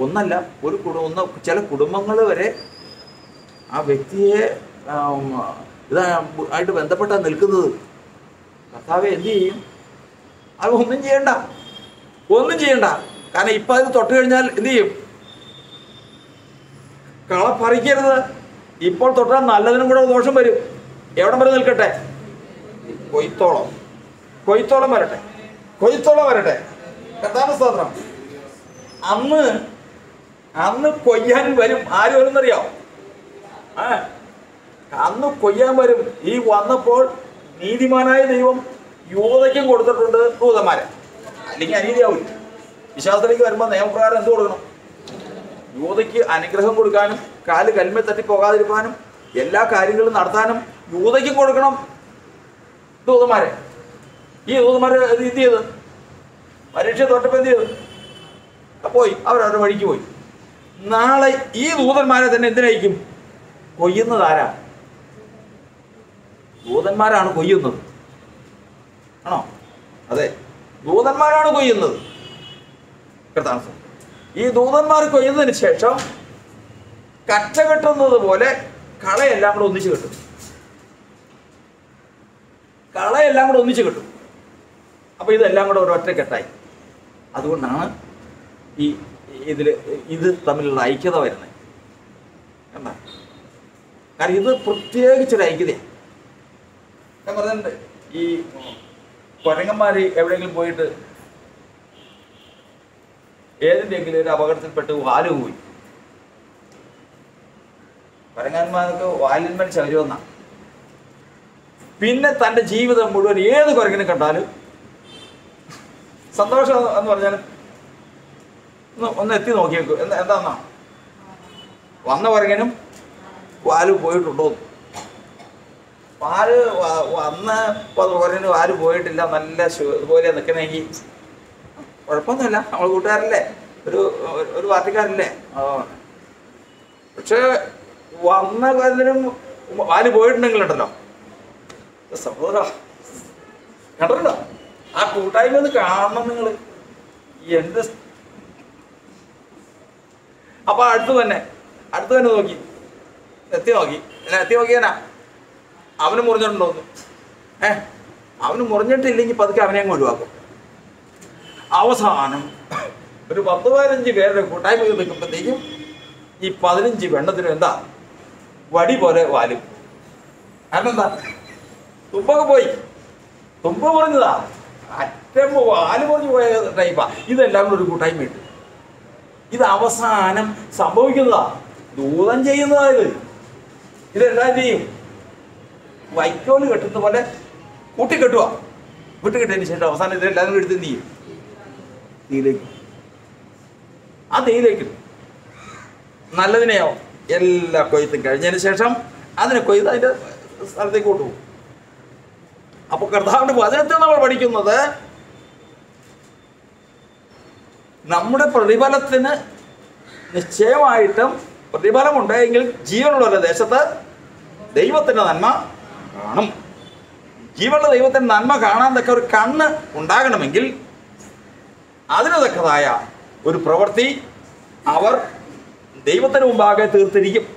ഒന്നല്ല ഒരു കുടുംബം ചില കുടുംബങ്ങൾ വരെ ആ വ്യക്തിയെ ഇതാ ആയിട്ട് നിൽക്കുന്നത്. കർത്താവെ എന്ത് ചെയ്യും? അത് ഒന്നും ചെയ്യണ്ട. ഒന്നും ചെയ്യണ്ട. കാരണം ഇപ്പം അത് തൊട്ട് കഴിഞ്ഞാൽ എന്ത് ചെയ്യും? കള പറിക്കരുത്. ഇപ്പോൾ തൊട്ടാൽ നല്ലതിനും കൂടെ ദോഷം വരും. എവിടം വരെ നിൽക്കട്ടെ? കൊയ്ത്തോളം. കൊയ്ത്തോളം വരട്ടെ. കൊയ്ത്തോളം വരട്ടെ. കർത്താവ് സ്തോത്രം. അന്ന് അന്ന് കൊയ്യാൻ വരും. ആര് വരുന്നറിയോ ആ അന്ന് കൊയ്യാൻ വരും. ഈ വന്നപ്പോൾ നീതിമാനായ ദൈവം യൂതയ്ക്കും കൊടുത്തിട്ടുണ്ട് ദൂതന്മാരെ. അല്ലെങ്കിൽ അനീതിയാവില്ല വിശ്വാസത്തിലേക്ക് വരുമ്പോൾ നിയമപ്രകാരം എന്ത് കൊടുക്കണം? യൂതയ്ക്ക് അനുഗ്രഹം കൊടുക്കാനും കാൽ കൽമേ തട്ടി പോകാതിരിക്കാനും എല്ലാ കാര്യങ്ങളും നടത്താനും യൂതയ്ക്കും കൊടുക്കണം ദൂതന്മാരെ. ഈ ദൂതന്മാരെ എന്ത് ചെയ്ത്? പരീക്ഷ തൊട്ടപ്പോൾ എന്ത് ചെയ്തു? പോയി. അവരവരുടെ വഴിക്ക് പോയി. നാളെ ഈ ദൂതന്മാരെ തന്നെ എന്തിനയക്കും കൊയ്യുന്നതാരാണ് ആരാ? ദൂതന്മാരാണ് കൊയ്യുന്നത്. ആണോ? അതെ. ദൂതന്മാരാണ് കൊയ്യുന്നത്. കർത്താവ് ഈ ദൂതന്മാർ കൊയ്യുന്നതിന് ശേഷം കറ്റ കെട്ടുന്നത് പോലെ കളയെല്ലാം കൂടെ ഒന്നിച്ച് കെട്ടും. കളയെല്ലാം കൂടെ ഒന്നിച്ച് കെട്ടും. അപ്പൊ ഇതെല്ലാം കൂടെ ഒരൊറ്റ കെട്ടായി. അതുകൊണ്ടാണ് ഈ ഇതിൽ ഇത് തമ്മിലുള്ള ഐക്യത വരുന്നത്. കണ്ട കാരണം ഇത് പ്രത്യേകിച്ചൊരു ഐക്യതയാണ്. ഞാൻ പറഞ്ഞിട്ടുണ്ട് ഈ കുരങ്ങന്മാർ എവിടെയെങ്കിലും പോയിട്ട് ഏതിന്റെങ്കിലും ഒരു അപകടത്തിൽപ്പെട്ട് വാൽ പോയി കുരങ്ങന്മാർക്ക് വാലിന്മേൽ ശൗര്യമെന്ന പിന്നെ തന്റെ ജീവിതം മുഴുവൻ ഏത് കുരങ്ങിനെ കണ്ടാലും സന്തോഷം എന്ന് പറഞ്ഞാൽ ഒന്ന് എത്തി നോക്കിയേക്കു. എന്താ എന്താന്നാ? വന്ന കുരങ്ങനും വാൽ പോയിട്ടുണ്ടോ പാൽ അന്ന് വന്ന് കുരങ്ങിന് ആര് പോയിട്ടില്ല നല്ല ഇതുപോലെ നിൽക്കണമെങ്കിൽ കുഴപ്പമൊന്നുമില്ല. നമ്മൾ കൂട്ടുകാരല്ലേ? ഒരു ഒരു- പാർട്ടിക്കാരല്ലേ. പക്ഷേ വന്ന കാര്യം ആര് പോയിട്ടുണ്ടെങ്കിലുണ്ടല്ലോ. സഹോദര കണ്ടോ ആ കൂട്ടായ്മ ഒന്ന് കാണണം നിങ്ങൾ എന്ത് അപ്പൊ അടുത്ത് തന്നെ അടുത്ത് തന്നെ നോക്കി. എത്തി നോക്കി. എത്തി നോക്കിയാനാ? അവന് മുറിഞ്ഞിട്ടുണ്ടോന്ന് ഏ? അവന് മുറിഞ്ഞിട്ടില്ലെങ്കിൽ പതുക്കെ അവനെ അങ്ങ് ഒഴിവാക്കും. അവസാനം ഒരു പത്ത് പതിനഞ്ച് പേരുടെ കൂട്ടായ്മ നിൽക്കുമ്പോഴത്തേക്കും ഈ പതിനഞ്ച് വെണ്ണത്തിനും എന്താ? വടി പോലെ വാലും. കാരണം എന്താ? തുമ്പൊക്കെ പോയി. തുമ്പ പറഞ്ഞതാ അറ്റം വാൽ പറഞ്ഞു പോയ ടൈപ്പാ ഇതെല്ലാം കൂടെ ഒരു കൂട്ടായ്മ ഇട്ടു. ഇത് അവസാനം സംഭവിക്കുന്നതാ. ദൂതം ചെയ്യുന്നതാ ഇത്. ഇതെല്ലാം ചെയ്യും? വൈക്കോൽ കെട്ടുന്ന പോലെ കൂട്ടിക്കെട്ടുക വിട്ടുകെട്ടിയതിന് ശേഷം അവസാനം ഇതെല്ലാം കൂടി എടുത്ത് എന്ത് ചെയ്യും? തീയിലേക്ക് ആ തീയിലേക്ക്. നല്ലതിനെയോ എല്ലാ കൊയ്ത്തും കഴിഞ്ഞതിന് ശേഷം അതിനെ കൊയ്ത് അതിന്റെ സ്ഥലത്തേക്ക് കൊണ്ടുപോകും. അപ്പൊ കർത്താവിന്റെ വചനത്തിൽ നമ്മൾ പഠിക്കുന്നത് നമ്മുടെ പ്രതിഫലത്തിന് നിശ്ചയമായിട്ടും പ്രതിഫലമുണ്ടെങ്കിൽ ജീവനുള്ള ദേശത്ത് ദൈവത്തിന്റെ നന്മ കാണും. ജീവനുള്ള ദൈവത്തിന് നന്മ കാണാൻ തക്ക ഒരു കണ്ണ് ഉണ്ടാകണമെങ്കിൽ അതിന് തക്കതായ ഒരു പ്രവൃത്തി അവർ ദൈവത്തിന് മുമ്പാകെ തീർത്തിരിക്കും.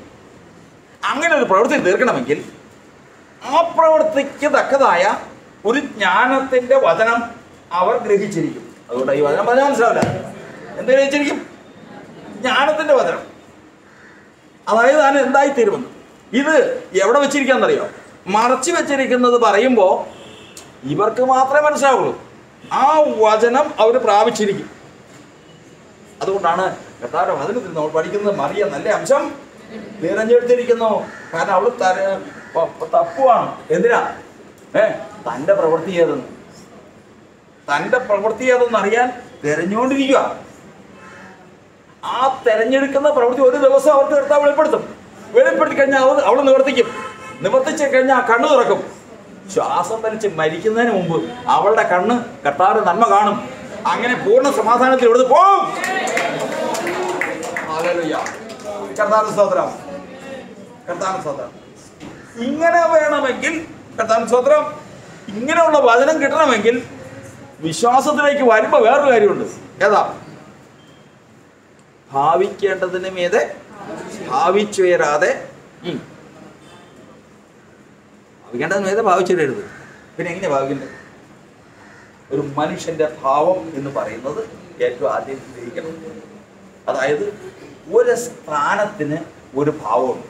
അങ്ങനെ ഒരു പ്രവൃത്തി തീർക്കണമെങ്കിൽ ആ പ്രവൃത്തിക്ക് തക്കതായ ഒരു ജ്ഞാനത്തിന്റെ വചനം അവർ ഗ്രഹിച്ചിരിക്കും. അതുകൊണ്ട് ഈ വചനം പറഞ്ഞാൽ മനസ്സിലാവില്ല. എന്ത് ഗ്രഹിച്ചിരിക്കും? ജ്ഞാനത്തിന്റെ വചനം. അതായത് താൻ എന്തായിത്തീരുമെന്ന്. ഇത് എവിടെ വെച്ചിരിക്കാന്നറിയോ? മറച്ചു വെച്ചിരിക്കുന്നത് പറയുമ്പോൾ ഇവർക്ക് മാത്രമേ മനസ്സിലാവുള്ളൂ. ആ വചനം അവർ പ്രാപിച്ചിരിക്കും. അതുകൊണ്ടാണ് കർത്താവിന്റെ വചനത്തിൽ നമ്മൾ പഠിക്കുന്നത് മറിയ നല്ല അംശം? നിറഞ്ഞെടുത്തിരിക്കുന്നു. കാരണം അവൾ തര തപ്പുവാണ്. എന്തിനാ? ഏ തന്റെ പ്രവൃത്തി ഏതെന്ന്? തന്റെ പ്രവൃത്തി ഏതെന്ന് അറിയാൻ തിരഞ്ഞുകൊണ്ടിരിക്കുക ആ തിരഞ്ഞെടുക്കുന്ന പ്രവൃത്തി ഒരു ദിവസം അവർക്ക് കർത്താവ് വെളിപ്പെടുത്തും. വെളിപ്പെടുത്തി കഴിഞ്ഞാൽ അവൾ അവൾ നിവർത്തിക്കും. നിവർത്തിച്ച് കഴിഞ്ഞാൽ ആ കണ്ണ് തുറക്കും. ശ്വാസം വലിച്ച് മരിക്കുന്നതിന് മുമ്പ് അവളുടെ കണ്ണ് കട്ടാറ് നന്മ കാണും. അങ്ങനെ പൂർണ സമാധാനത്തിൽ ഇവിടുന്ന്. കർത്താവിന്റെ സ്തോത്രം. സ്തോത്രം. ഇങ്ങനെ വേണമെങ്കിൽ കർത്താവ് സ്തോത്രം ഇങ്ങനെയുള്ള വചനം കിട്ടണമെങ്കിൽ വിശ്വാസത്തിലേക്ക് വരുമ്പോൾ വേറൊരു കാര്യമുണ്ട്. ഏതാ? ഭാവിക്കേണ്ടതിന് മീതെ ഭാവിച്ചുയരാതെ ഉം. വേദം ഭാവിച്ചിടരുത് പിന്നെ എങ്ങനെ ഭാവിക്കേണ്ടത്? ഒരു മനുഷ്യന്റെ ഭാവം എന്ന് പറയുന്നത് ഏറ്റവും ആദ്യം ഗ്രഹിക്കണം. അതായത് ഒരു സ്ഥാനത്തിന് ഒരു ഭാവമുണ്ട്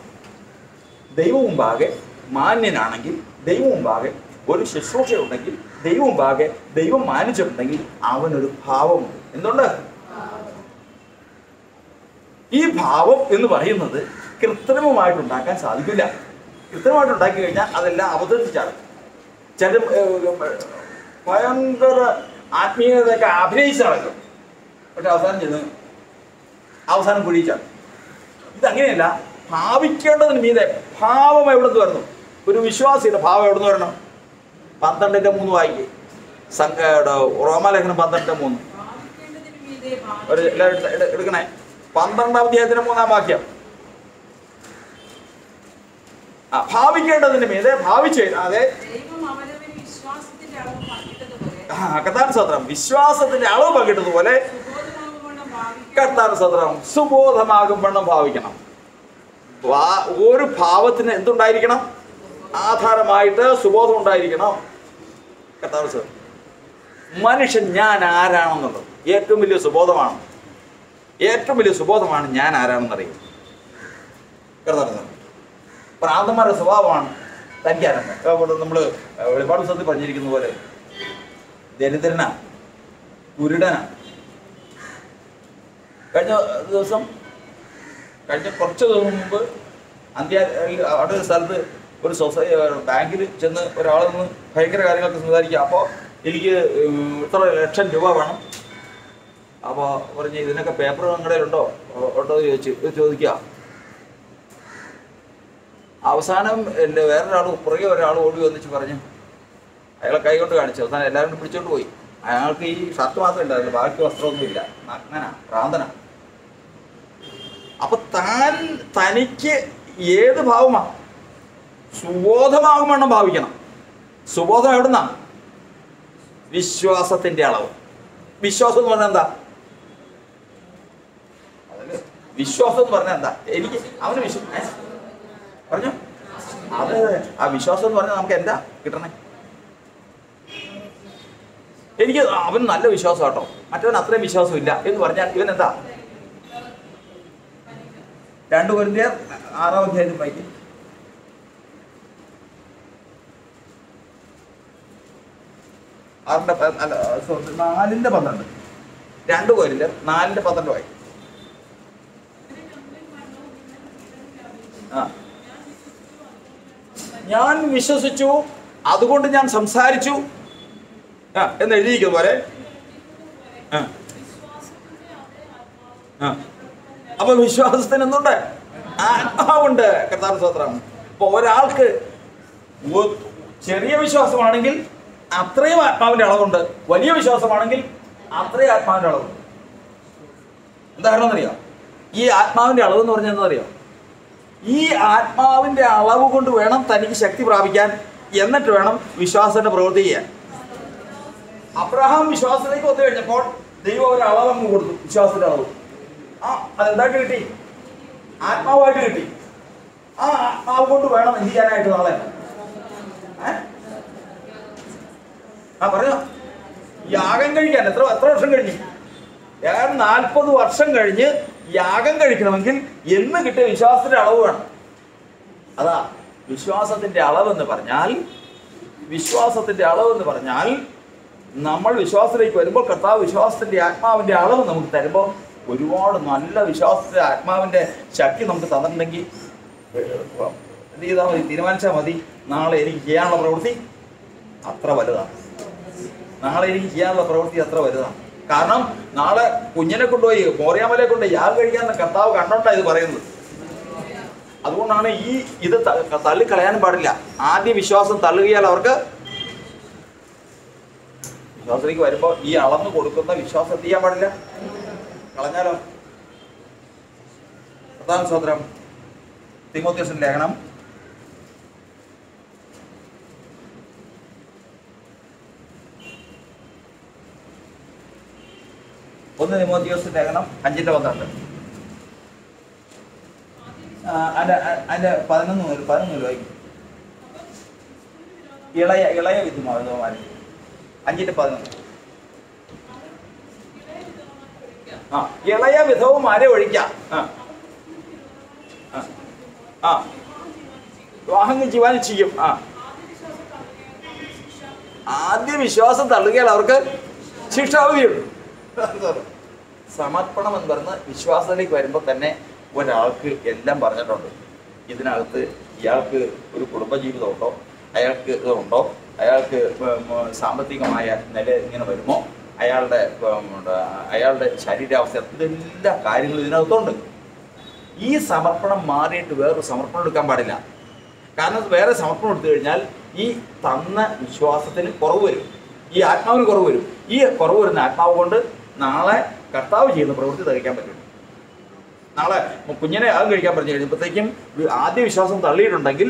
ദൈവവും ഭാഗെ മാന്യനാണെങ്കിൽ ദൈവവും ഭാഗെ ഒരു ശുശ്രൂഷയുണ്ടെങ്കിൽ ദൈവവും ഭാഗെ ദൈവം മാനിച്ചിട്ടുണ്ടെങ്കിൽ അവനൊരു ഭാവമുണ്ട് എന്തുകൊണ്ട് ഈ ഭാവം എന്ന് പറയുന്നത് കൃത്രിമമായിട്ട് ഉണ്ടാക്കാൻ സാധിക്കില്ല. കൃത്രിമമായിട്ട് ഉണ്ടാക്കി കഴിഞ്ഞാൽ അതെല്ലാം അവതരിപ്പിച്ചാണ്. ചില ഭയങ്കര ആത്മീയതയൊക്കെ അഭിനയിച്ച് നടക്കും. പക്ഷെ അവസാനം ചെന്ന് അവസാനം കുഴിച്ചാണ് ഇതങ്ങനെയല്ല ഭാവിക്കേണ്ടതിന് മീതെ ഭാവം എവിടെ നിന്ന് വരുന്നു ഒരു വിശ്വാസിയുടെ ഭാവം എവിടെ നിന്ന് വരണം? പന്ത്രണ്ടിന്റെ മൂന്ന് വായിക്കേ. സംഘ റോമാലേഖനം പന്ത്രണ്ടിന്റെ മൂന്ന്. ഒരു എടുക്കണേ. പന്ത്രണ്ടാം അധ്യായത്തിന്റെ മൂന്നാം വാക്യം. ആ, ഭാവിക്കേണ്ടതിന് മീതെ ഭാവിച്ച് അതെ. കത്താൻ സ്വത്രം വിശ്വാസത്തിന്റെ അളവ് പങ്കിട്ടതുപോലെ കത്താൻ സ്വത്രം സുബോധമാകും വണ്ണം ഭാവിക്കണം. ഒരു ഭാവത്തിന് എന്തുണ്ടായിരിക്കണം? ആധാരമായിട്ട് സുബോധം ഉണ്ടായിരിക്കണം. കർത്താവ് സത്രം മനുഷ്യൻ ഞാൻ ആരാണെന്നുള്ളത് ഏറ്റവും വലിയ സുബോധമാണ്. ഏറ്റവും വലിയ സുബോധമാണ് ഞാൻ ആരാണെന്നറിയും കർത്താവ് സത്രം പ്രാന്തന്മാരുടെ സ്വഭാവമാണ് ആരാണ് നമ്മൾ ഒരുപാട് സ്ഥലത്ത് പറഞ്ഞിരിക്കുന്ന പോലെ ദരിദ്രന കുരുടന. കഴിഞ്ഞ ദിവസം കഴിഞ്ഞ കുറച്ച് ദിവസം മുമ്പ് അന്ത്യ അവിടെ ഒരു സ്ഥലത്ത് ഒരു സൊസൈറ്റി ബാങ്കിൽ ചെന്ന് ഒരാൾ നിന്ന് ഭയങ്കര കാര്യങ്ങളൊക്കെ സംസാരിക്കുക. അപ്പോൾ എനിക്ക് ഇത്ര ലക്ഷം രൂപ വേണം. അപ്പോൾ പറഞ്ഞ് ഇതിനൊക്കെ പേപ്പർ നിങ്ങളുടെ ഉണ്ടോ? ഉണ്ടോ എന്ന് ചോദിച്ച് ചോദിക്കുക. അവസാനം എന്റെ വേറൊരാൾ പുറകെ ഒരാൾ ഓടി വന്നിച്ച് പറഞ്ഞു അയാളെ കൈ കൊണ്ട് കാണിച്ചു. അവസാനം എല്ലാവരും പിടിച്ചോണ്ട് പോയി. അയാൾക്ക് ഈ ഷർട്ട് മാത്രമേ ഉണ്ടായിരുന്നു ബാക്കി വസ്ത്രമൊന്നും ഇല്ല. നഗ്നനാ ഭ്രാന്തനാ. അപ്പൊ താൻ തനിക്ക് ഏത് ഭാവമാ? സുബോധമാകുമെണ്ണം ഭാവിക്കണം. സുബോധം എവിടുന്നാ? വിശ്വാസത്തിന്റെ അളവ്. വിശ്വാസം എന്ന് പറഞ്ഞാൽ എന്താ? വിശ്വാസം എന്ന് പറഞ്ഞാൽ എന്താ? എനിക്ക് അവന് വിശ്വാസം പറഞ്ഞോ? അത് ആ വിശ്വാസം എന്ന് പറഞ്ഞാൽ നമുക്ക് എന്താ കിട്ടണേ? എനിക്ക് അവൻ നല്ല വിശ്വാസം കേട്ടോ മറ്റവൻ അത്രയും വിശ്വാസം ഇല്ല. എന്ന് പറഞ്ഞാൽ ഇവൻ എന്താ? രണ്ടു കൊരിന്തിയർ ആറാം അധ്യായത്തിൽ വായിക്കും. ആറിന്റെ നാലിന്റെ പന്ത്രണ്ട്. രണ്ടു കൊരിന്തിയർ നാലിന്റെ പന്ത്രണ്ട് വായിക്കും. ഞാൻ വിശ്വസിച്ചു അതുകൊണ്ട് ഞാൻ സംസാരിച്ചു. ആ എന്ന് എഴുതിയിരിക്കുന്ന പോലെ അപ്പൊ വിശ്വാസത്തിന് എന്തുണ്ട് ആത്മാവുണ്ട് കർത്താവ് സ്വത്രം അപ്പൊ ഒരാൾക്ക് ചെറിയ വിശ്വാസമാണെങ്കിൽ അത്രയും ആത്മാവിന്റെ അളവുണ്ട്. വലിയ വിശ്വാസമാണെങ്കിൽ അത്രയും ആത്മാവിന്റെ അളവുണ്ട്. എന്താ കാരണം എന്നറിയാം? ഈ ആത്മാവിന്റെ അളവ് എന്ന് പറഞ്ഞാൽ എന്താ അറിയാം? ഈ ആത്മാവിന്റെ അളവ് കൊണ്ട് വേണം തനിക്ക് ശക്തി പ്രാപിക്കാൻ. എന്നിട്ട് വേണം വിശ്വാസത്തിന്റെ പ്രവൃത്തി ചെയ്യാൻ. അബ്രഹാം വിശ്വാസത്തിലേക്ക് വന്നു കഴിഞ്ഞപ്പോൾ ദൈവം ഒരു അളവ് അങ്ങ് കൊടുത്തു വിശ്വാസത്തിന്റെ അളവ്. ആ അതെന്തായിട്ട് കിട്ടി? ആത്മാവായിട്ട് കിട്ടി. ആ ആത്മാവ് കൊണ്ട് വേണം എന്ത് ചെയ്യാനായിട്ട് നാളെ? ആ പറഞ്ഞോ. യാഗം കഴിക്കാൻ എത്ര എത്ര വർഷം കഴിഞ്ഞു? ഏതാണ്ട് നാൽപ്പത് വർഷം കഴിഞ്ഞ് യാഗം കഴിക്കണമെങ്കിൽ എന്ന് കിട്ടിയ വിശ്വാസത്തിന്റെ അളവ് വേണം. അതാ വിശ്വാസത്തിന്റെ അളവെന്ന് പറഞ്ഞാൽ വിശ്വാസത്തിന്റെ അളവെന്ന് പറഞ്ഞാൽ നമ്മൾ വിശ്വാസത്തിലേക്ക് വരുമ്പോൾ കർത്താവ് വിശ്വാസത്തിന്റെ ആത്മാവിന്റെ അളവ് നമുക്ക് തരുമ്പോൾ ഒരുപാട് നല്ല വിശ്വാസത്തിന്റെ ആത്മാവിന്റെ ശക്തി നമുക്ക് തന്നിട്ടുണ്ടെങ്കിൽ എന്ത് ചെയ്താൽ മതി? തീരുമാനിച്ചാൽ മതി. നാളെ എനിക്ക് ചെയ്യാനുള്ള പ്രവൃത്തി അത്ര വലുതാണ്. നാളെ എനിക്ക് ചെയ്യാനുള്ള പ്രവൃത്തി അത്ര വലുതാണ്. കാരണം നാളെ കുഞ്ഞിനെ കൊണ്ടുപോയി മോറിയാമലെ കൊണ്ട് യാഗം കഴിക്കാൻ കർത്താവ് കണ്ടോണ്ടാ ഇത് പറയുന്നത്. അതുകൊണ്ടാണ് ഈ ഇത് തള്ളിക്കളയാനും പാടില്ല. ആദ്യ വിശ്വാസം തള്ളുകയാൽ അവർക്ക് വിശ്വാസത്തിലേക്ക് വരുമ്പോൾ ഈ അളന്ന് കൊടുക്കുന്ന വിശ്വാസം എന്ത് ചെയ്യാൻ പാടില്ല? കളഞ്ഞാലോ? പ്രധാന സോദരം തിമോത്യസിന്റെ ലേഖനം ഒന്ന് നിമോദ്യോസ് ലേഖനം അഞ്ചിന്റെ പന്ത്രണ്ട്. അതിന്റെ അതിന്റെ പതിനൊന്ന് മുതൽ പതിനൊന്ന് മുതൽ വായിക്കും ഇളയ ഇളയ വിധുമാൻ അഞ്ചിന്റെ പതിനൊന്ന്. ആ ഇളയ വിധവുമാരെ ഒഴിക്കാം. ആ ആ. വിവാഹങ്ങൾ വിവാഹം ചെയ്യുവാൻ ചെയ്യും. ആ. ആദ്യ വിശ്വാസം തള്ളുകയാൽ അവർക്ക് ശിക്ഷാവധിയുണ്ട് സമർപ്പണം എന്ന് പറയുന്ന വിശ്വാസത്തിലേക്ക് വരുമ്പോൾ തന്നെ ഒരാൾക്ക് എല്ലാം പറഞ്ഞിട്ടുണ്ട്. ഇതിനകത്ത് ഇയാൾക്ക് ഒരു കുടുംബജീവിതമുണ്ടോ? അയാൾക്ക് ഇതുണ്ടോ? അയാൾക്ക് സാമ്പത്തികമായ നില ഇങ്ങനെ വരുമോ? അയാളുടെ അയാളുടെ ശരീരാവസ്ഥ ഇതെല്ലാ കാര്യങ്ങളും ഇതിനകത്തുണ്ട്? ഈ സമർപ്പണം മാറിയിട്ട് വേറൊരു സമർപ്പണം എടുക്കാൻ പാടില്ല. കാരണം വേറെ സമർപ്പണം എടുത്തു കഴിഞ്ഞാൽ ഈ തന്ന വിശ്വാസത്തിന് കുറവ് വരും. ഈ ആത്മാവിന് കുറവ് വരും. ഈ കുറവ് വരുന്ന ആത്മാവ് കൊണ്ട് നാളെ കർത്താവ് ചെയ്യുന്ന പ്രവൃത്തി തികയ്ക്കാൻ പറ്റുള്ളൂ നാളെ കുഞ്ഞിനെ അത് കഴിക്കാൻ പറഞ്ഞു കഴിഞ്ഞപ്പോഴത്തേക്കും ആദ്യ വിശ്വാസം തള്ളിയിട്ടുണ്ടെങ്കിൽ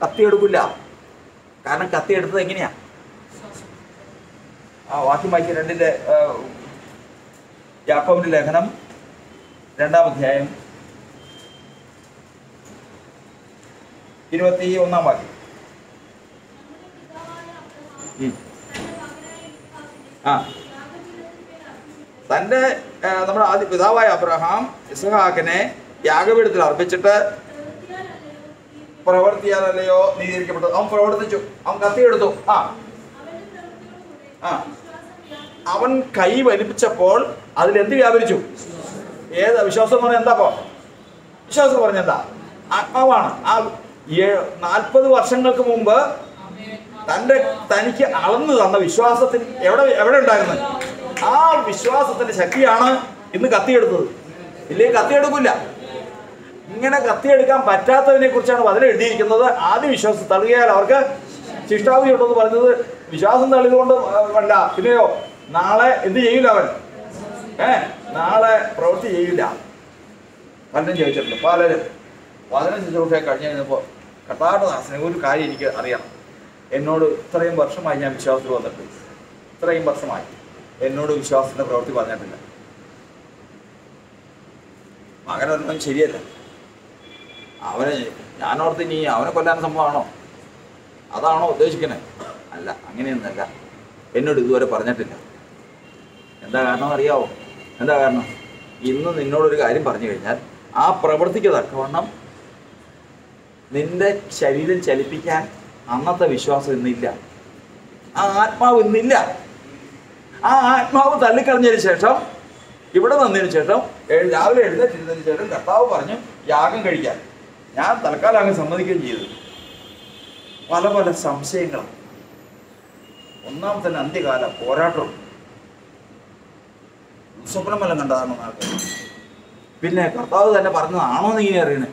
കത്തി എടുക്കില്ല. കാരണം കത്തി എടുത്തത് എങ്ങനെയാ? ആ വാക്യം വായിച്ച രണ്ടിന്റെ ജാക്കോവിന്റെ ലേഖനം രണ്ടാം അധ്യായം ഇരുപത്തി ഒന്നാം വാക്യം. ആ. തന്റെ നമ്മുടെ ആദ്യ പിതാവായ അബ്രഹാം ഇസഹാക്കിനെ യാഗപീഠത്തിൽ അർപ്പിച്ചിട്ട് പ്രവർത്തിയാലല്ലയോ നീതിരിക്കപ്പെട്ടത് അവൻ പ്രവർത്തിച്ചു. അവൻ കത്തിയെടുത്തു. ആ. അവൻ കൈ വലിപ്പിച്ചപ്പോൾ അതിൽ എന്ത് വ്യാപരിച്ചു? ഏത് വിശ്വാസം എന്ന് പറഞ്ഞാൽ എന്താ വിശ്വാസം പറഞ്ഞ എന്താ? ആത്മാവാണ്. ആ നാൽപ്പത് വർഷങ്ങൾക്ക് മുമ്പ് തന്റെ തനിക്ക് അളന്നു തന്ന വിശ്വാസത്തിൽ എവിടെ എവിടെ ഉണ്ടായിരുന്നത് ആ വിശ്വാസത്തിന്റെ ശക്തിയാണ് ഇന്ന് കത്തിയെടുത്തത്. ഇല്ലെങ്കിൽ കത്തിയെടുക്കില്ല ഇങ്ങനെ കത്തിയെടുക്കാൻ പറ്റാത്തതിനെ കുറിച്ചാണ് അതിൽ എഴുതിയിരിക്കുന്നത്. ആദ്യ വിശ്വാസം തള്ളുകയാൽ അവർക്ക് ശിഷ്ടാവധി ഉണ്ടെന്ന് പറഞ്ഞത് വിശ്വാസം തള്ളിയതുകൊണ്ട് അല്ല പിന്നെയോ നാളെ എന്ത് ചെയ്യില്ല അവൻ? ഏ നാളെ പ്രവൃത്തി ചെയ്യില്ല പലരും ചോദിച്ചിട്ടുണ്ട്. പലരും. വചന ശുശ്രൂഷ കഴിഞ്ഞ് കഴിഞ്ഞപ്പോൾ കഥാടദാസനെ ഒരു കാര്യം എനിക്ക് അറിയണം. എന്നോട് ഇത്രയും വർഷമായി ഞാൻ വിശ്വാസത്തിൽ വന്നിട്ട് ഇത്രയും വർഷമായി. എന്നോട് വിശ്വാസത്തിന്റെ പ്രവൃത്തി പറഞ്ഞിട്ടില്ല. മകനൊന്നും ശരിയല്ല. അവനെ ഞാനോർത്ത് ഇനി അവനെ കൊല്ലാൻ സംഭവമാണോ? അതാണോ ഉദ്ദേശിക്കണേ? അല്ല അങ്ങനെയൊന്നല്ല എന്നോട് ഇതുവരെ പറഞ്ഞിട്ടില്ല. എന്താ കാരണം അറിയാവോ എന്താ കാരണം? ഇന്ന് നിന്നോടൊരു കാര്യം പറഞ്ഞു കഴിഞ്ഞാൽ ആ പ്രവൃത്തിക്ക് തക്കവണ്ണം നിന്റെ ശരീരം ചലിപ്പിക്കാൻ അന്നത്തെ വിശ്വാസം ഇന്നില്ല. ആ ആത്മാവ് ഇന്നില്ല. ആ ആത്മാവ് തള്ളിക്കളഞ്ഞതിന് ശേഷം ഇവിടെ വന്നതിന് ശേഷം രാവിലെ എഴുന്നേറ്റിരുന്നതിന് ശേഷം കർത്താവ് പറഞ്ഞു യാഗം കഴിക്കാൻ ഞാൻ തൽക്കാലം അങ്ങ് സമ്മതിക്കുകയും ചെയ്തു. പല പല സംശയങ്ങളും. ഒന്നാമത്തെ അന്ത്യകാല പോരാട്ടവും. സ്വപ്നമെല്ലാം കണ്ടതാണോ ആൾക്കാർ പിന്നെ കർത്താവ് തന്നെ പറഞ്ഞതാണോ എന്ന് ഇങ്ങനെ അറിയണേ.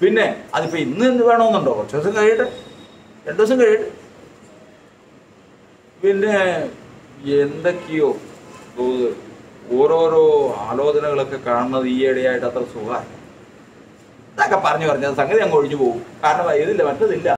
പിന്നെ അതിപ്പോൾ ഇന്ന് എന്ത് വേണമെന്നുണ്ടോ? കുറച്ച് ദിവസം കഴിയട്ടെ രണ്ടു ദിവസം കഴിയട്ടെ പിന്നെ എന്തൊക്കെയോ ഓരോരോ ആലോചനകളൊക്കെ കാണുന്നത് ഈയിടെയായിട്ട് അത്ര സുഖമായി ഇതൊക്കെ പറഞ്ഞു പറഞ്ഞ സംഗതി അങ്ങ് ഒഴിഞ്ഞു പോകും. കാരണം ഇതില്ല മറ്റതില്ല.